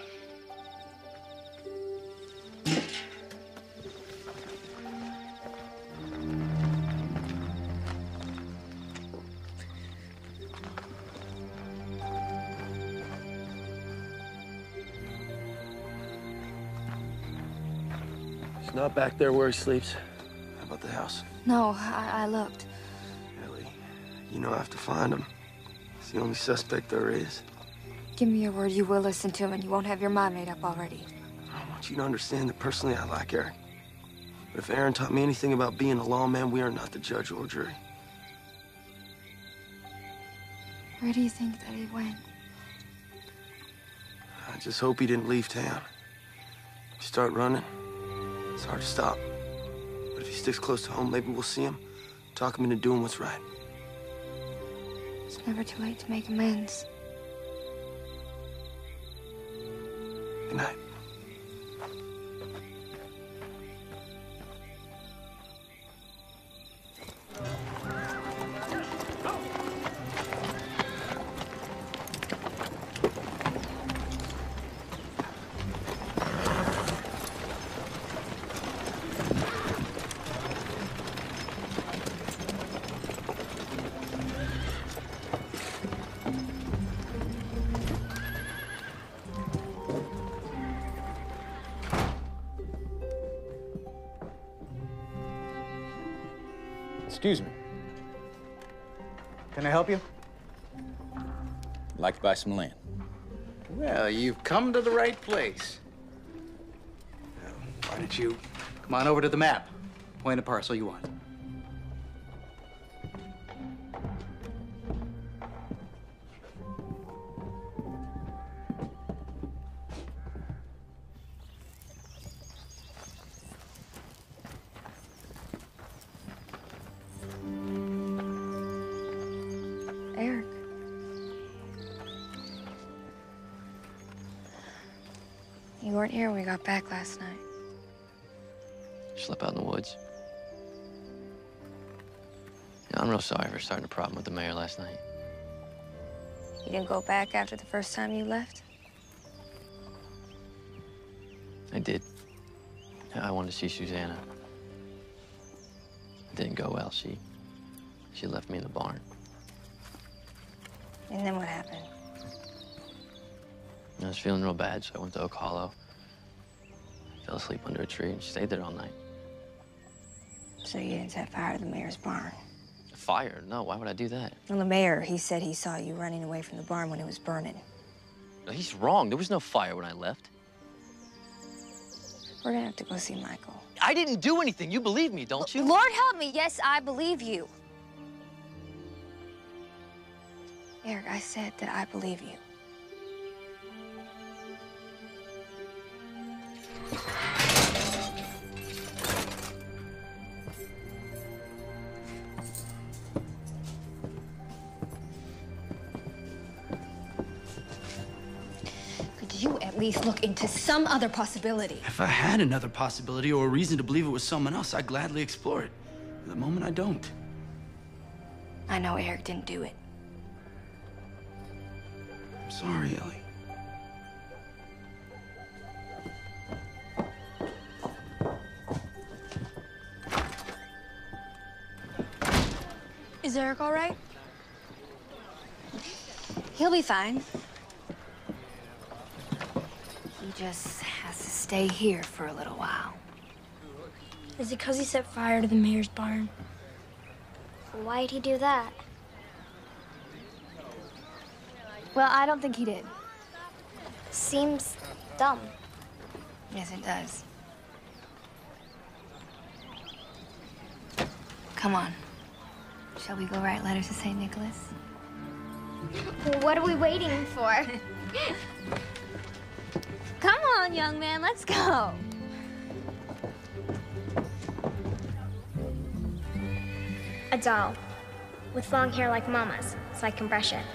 He's not back there where he sleeps. How about the house? No, I, I looked. Ellie, you know I have to find him. He's the only suspect there is. Give me your word you will listen to him and you won't have your mind made up already. I want you to understand that personally I like Eric. But if Aaron taught me anything about being a lawman, we are not the judge or jury. Where do you think that he went? I just hope he didn't leave town. If you start running, it's hard to stop. But if he sticks close to home, maybe we'll see him, talk him into doing what's right. It's never too late to make amends. Buy some land. Well, you've come to the right place. Why don't you come on over to the map? Point a parcel you want. Slept out in the woods. I'm real sorry for starting a problem with the mayor last night. You didn't go back after the first time you left? I did. I wanted to see Susanna. It didn't go well. She she left me in the barn. And then what happened? I was feeling real bad, so I went to Oak Hollow. Fell asleep under a tree and stayed there all night. So you didn't set fire to the mayor's barn? Fire? No, why would I do that? Well, the mayor, he said he saw you running away from the barn when it was burning. No, He's wrong. There was no fire when I left. We're gonna have to go see Michael. I didn't do anything. You believe me, don't you? Lord help me, yes, I believe you. Eric, I said that I believe you. Least look into some other possibility? If I had another possibility or a reason to believe it was someone else, I'd gladly explore it. At the moment, I don't. I know Eric didn't do it. I'm sorry, Ellie. Is Eric all right? He'll be fine. He just has to stay here for a little while. Is it because he set fire to the mayor's barn? Why'd he do that? Well, I don't think he did. Seems dumb. Yes, it does. Come on. Shall we go write letters to St. Nicholas? What are we waiting for? On, young man, let's go. A doll. With long hair like Mama's, so I can brush it.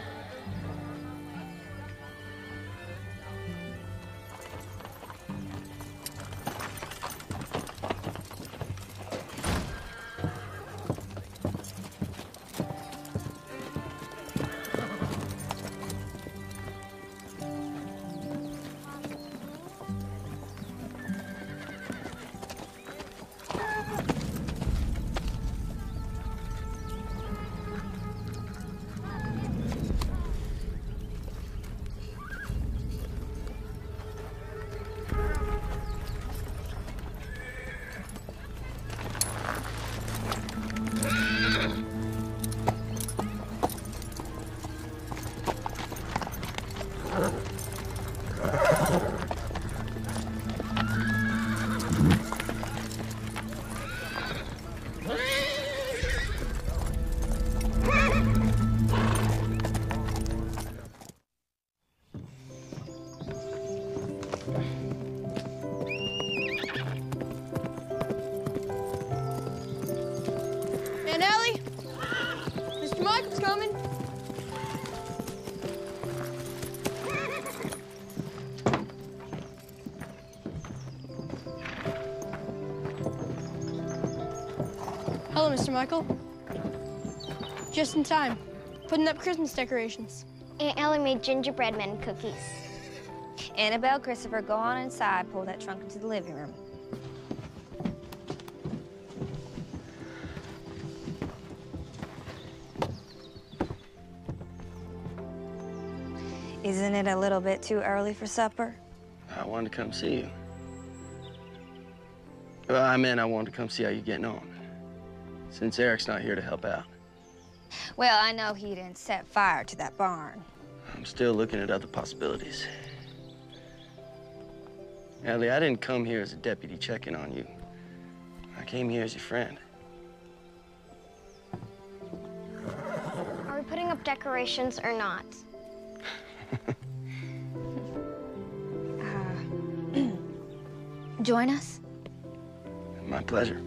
Michael. Just in time. Putting up Christmas decorations. Aunt Ellie made gingerbread men cookies. Annabelle, Christopher, go on inside. Pull that trunk into the living room. Isn't it a little bit too early for supper? I wanted to come see you. Well, I meant I wanted to come see how you're getting on. Since Eric's not here to help out. Well, I know he didn't set fire to that barn. I'm still looking at other possibilities. Ellie, I didn't come here as a deputy checking on you. I came here as your friend. Are we putting up decorations or not? Uh, Join us? My pleasure.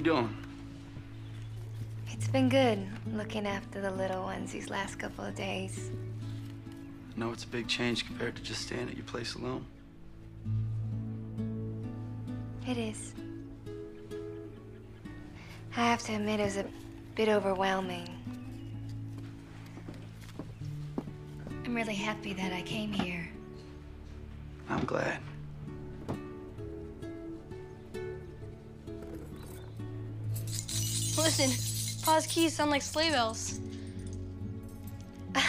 You doing? It's been good looking after the little ones these last couple of days. I know it's a big change compared to just staying at your place alone. It is. I have to admit, it was a bit overwhelming. I'm really happy that I came here. I'm glad. Listen, Pa's keys sound like sleigh bells.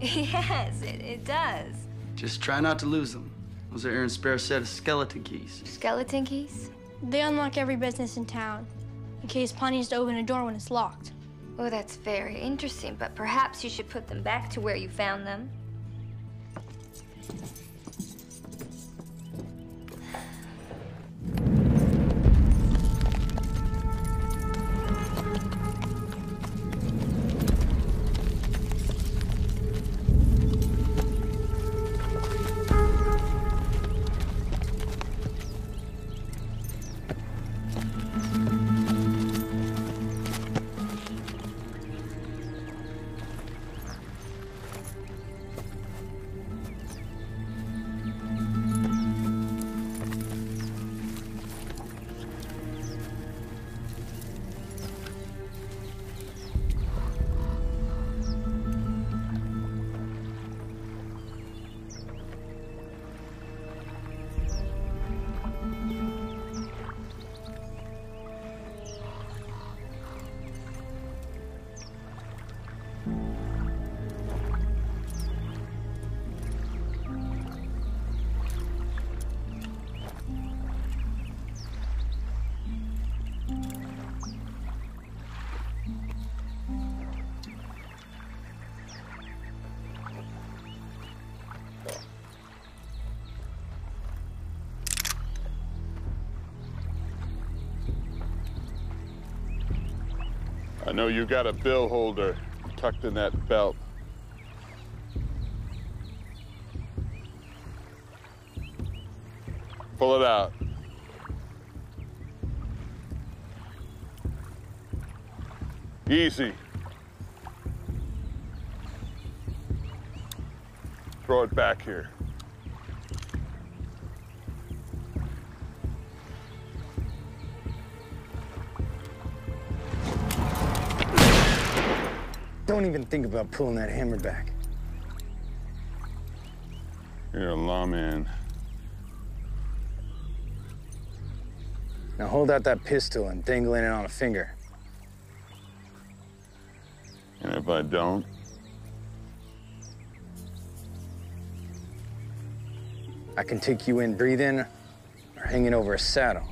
yes, it, it does. Just try not to lose them. Those are Aaron's spare set of skeleton keys. Skeleton keys? They unlock every business in town, in case Pa needs to open a door when it's locked. Oh, that's very interesting, but perhaps you should put them back to where you found them. Know you've got a bill holder tucked in that belt. Pull it out. Easy. Throw it back here. Don't even think about pulling that hammer back. You're a lawman. Now hold out that pistol and dangling it on a finger. And if I don't, I can take you in breathing or hanging over a saddle.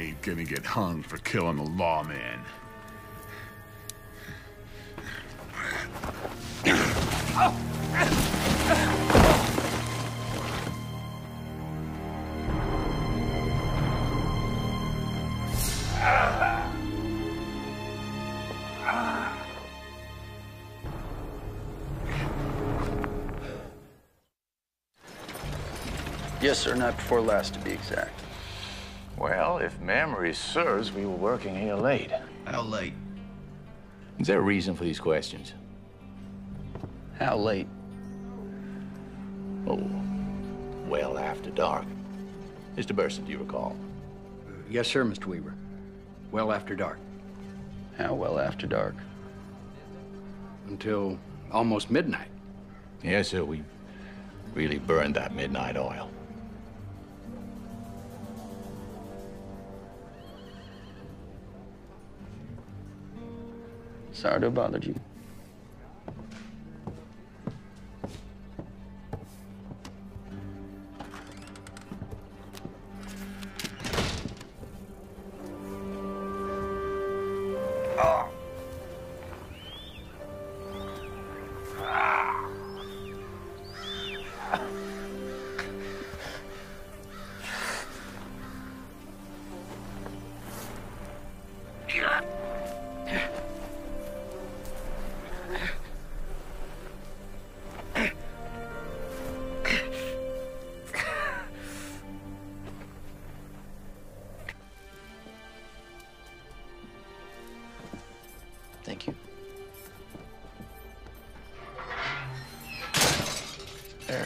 Ain't gonna get hung for killing a lawman. Yes, sir. not before last, to be exact. Well, if memory serves, we were working here late. How late? Is there a reason for these questions? How late? Oh, well after dark. Mr. Burson, do you recall? Uh, yes, sir, Mr. Weaver. Well after dark. How well after dark? Until almost midnight. Yes, sir. We really burned that midnight oil. Sorry to have bothered you.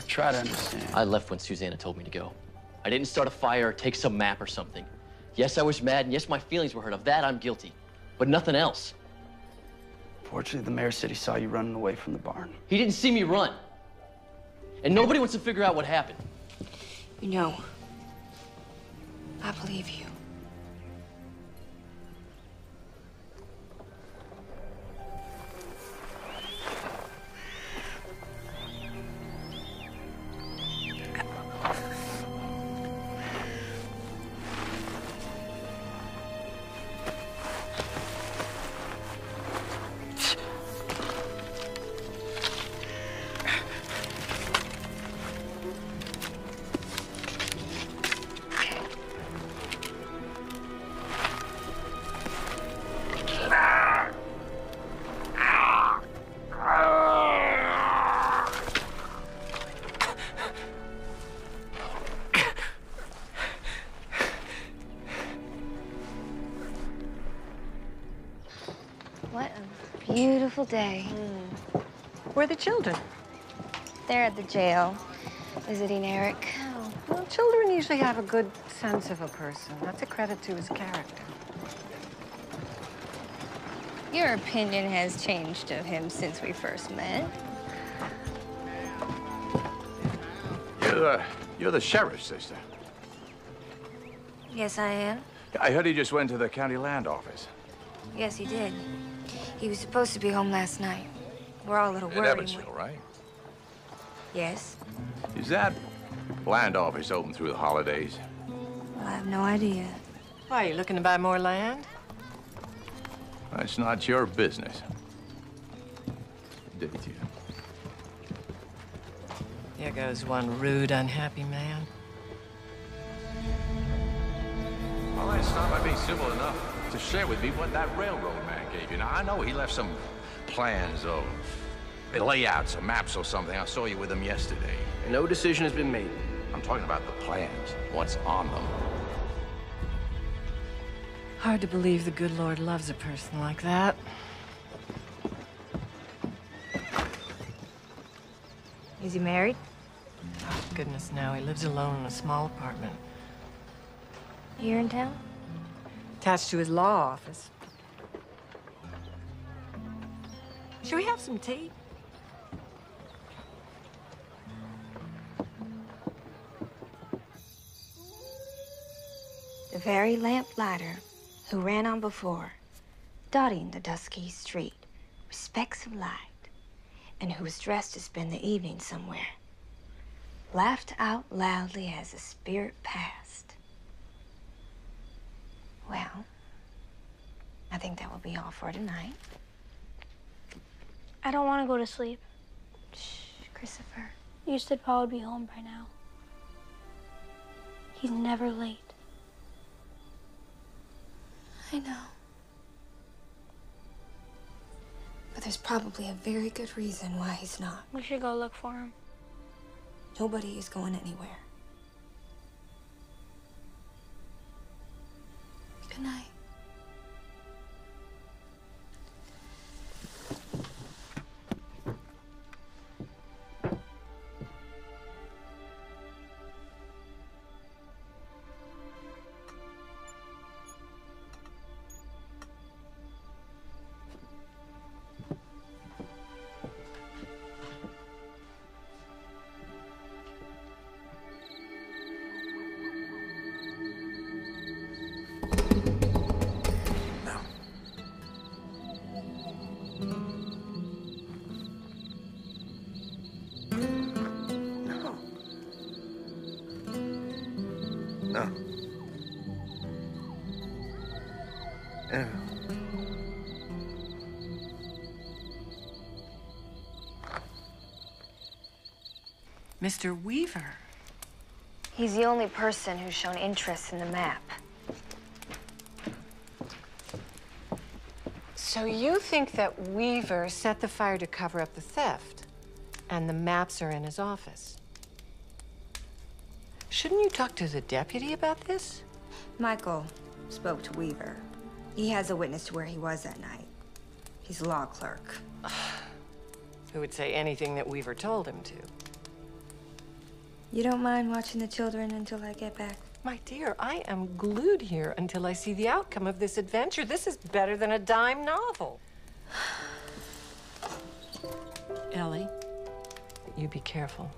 Try to understand. I left when Susanna told me to go. I didn't start a fire or take some map or something. Yes, I was mad, and yes, my feelings were hurt. Of that, I'm guilty. But nothing else. Fortunately, the mayor said he saw you running away from the barn. He didn't see me run. And nobody wants to figure out what happened. You know, I believe you. Beautiful day. Hmm. Where are the children? They're at the jail, visiting Eric. Oh, well, children usually have a good sense of a person. That's a credit to his character. Your opinion has changed of him since we first met. You're the, you're the sheriff's sister. Yes, I am. I heard he just went to the county land office. Yes, he did. He was supposed to be home last night. We're all a little In worried. Evansville, right? Yes. Is that land office open through the holidays? Well, I have no idea. Why, are you looking to buy more land? That's not your business. Did you? Here goes one rude, unhappy man. Well, let's start by being civil enough to share with me what that railroad man gave you. Now, I know he left some plans or layouts or maps or something. I saw you with him yesterday. No decision has been made. I'm talking about the plans, what's on them. Hard to believe the good Lord loves a person like that. Is he married? Oh, goodness, no. He lives alone in a small apartment. Here in town? Attached to his law office. Should we have some tea? The very lamplighter who ran on before, dotting the dusky street with specks of light, and who was dressed to spend the evening somewhere, laughed out loudly as the spirit passed. Well, I think that will be all for tonight. I don't want to go to sleep. Christopher. You said Paul would be home by now. He's never late. I know. But there's probably a very good reason why he's not. We should go look for him. Nobody is going anywhere. Good night. Mr. Weaver. He's the only person who's shown interest in the map. So you think that Weaver set the fire to cover up the theft, and the maps are in his office? Shouldn't you talk to the deputy about this? Michael spoke to Weaver. He has a witness to where he was that night. He's a law clerk. Who would say anything that Weaver told him to? You don't mind watching the children until I get back? My dear, I am glued here until I see the outcome of this adventure. This is better than a dime novel. Ellie, you be careful.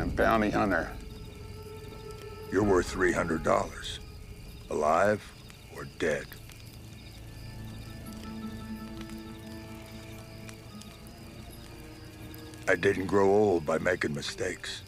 Damn bounty hunter. You're worth $300. Alive or dead. I didn't grow old by making mistakes.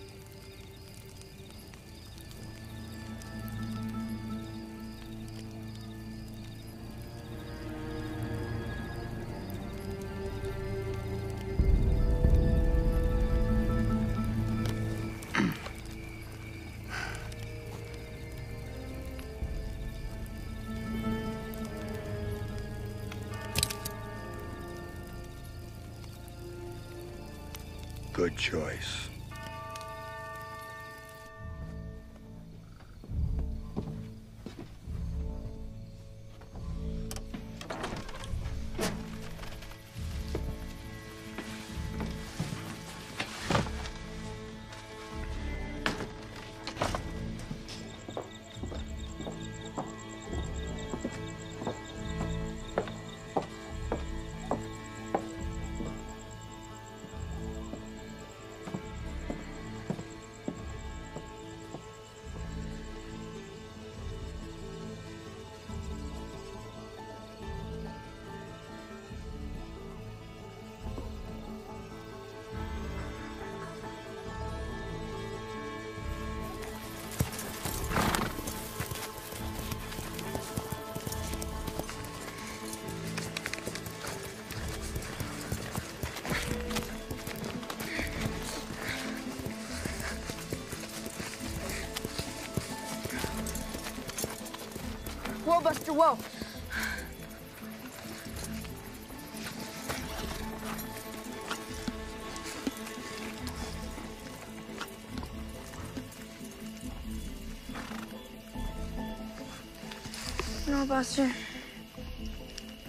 Buster.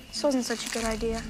This wasn't such a good idea.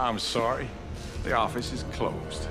I'm sorry. The office is closed.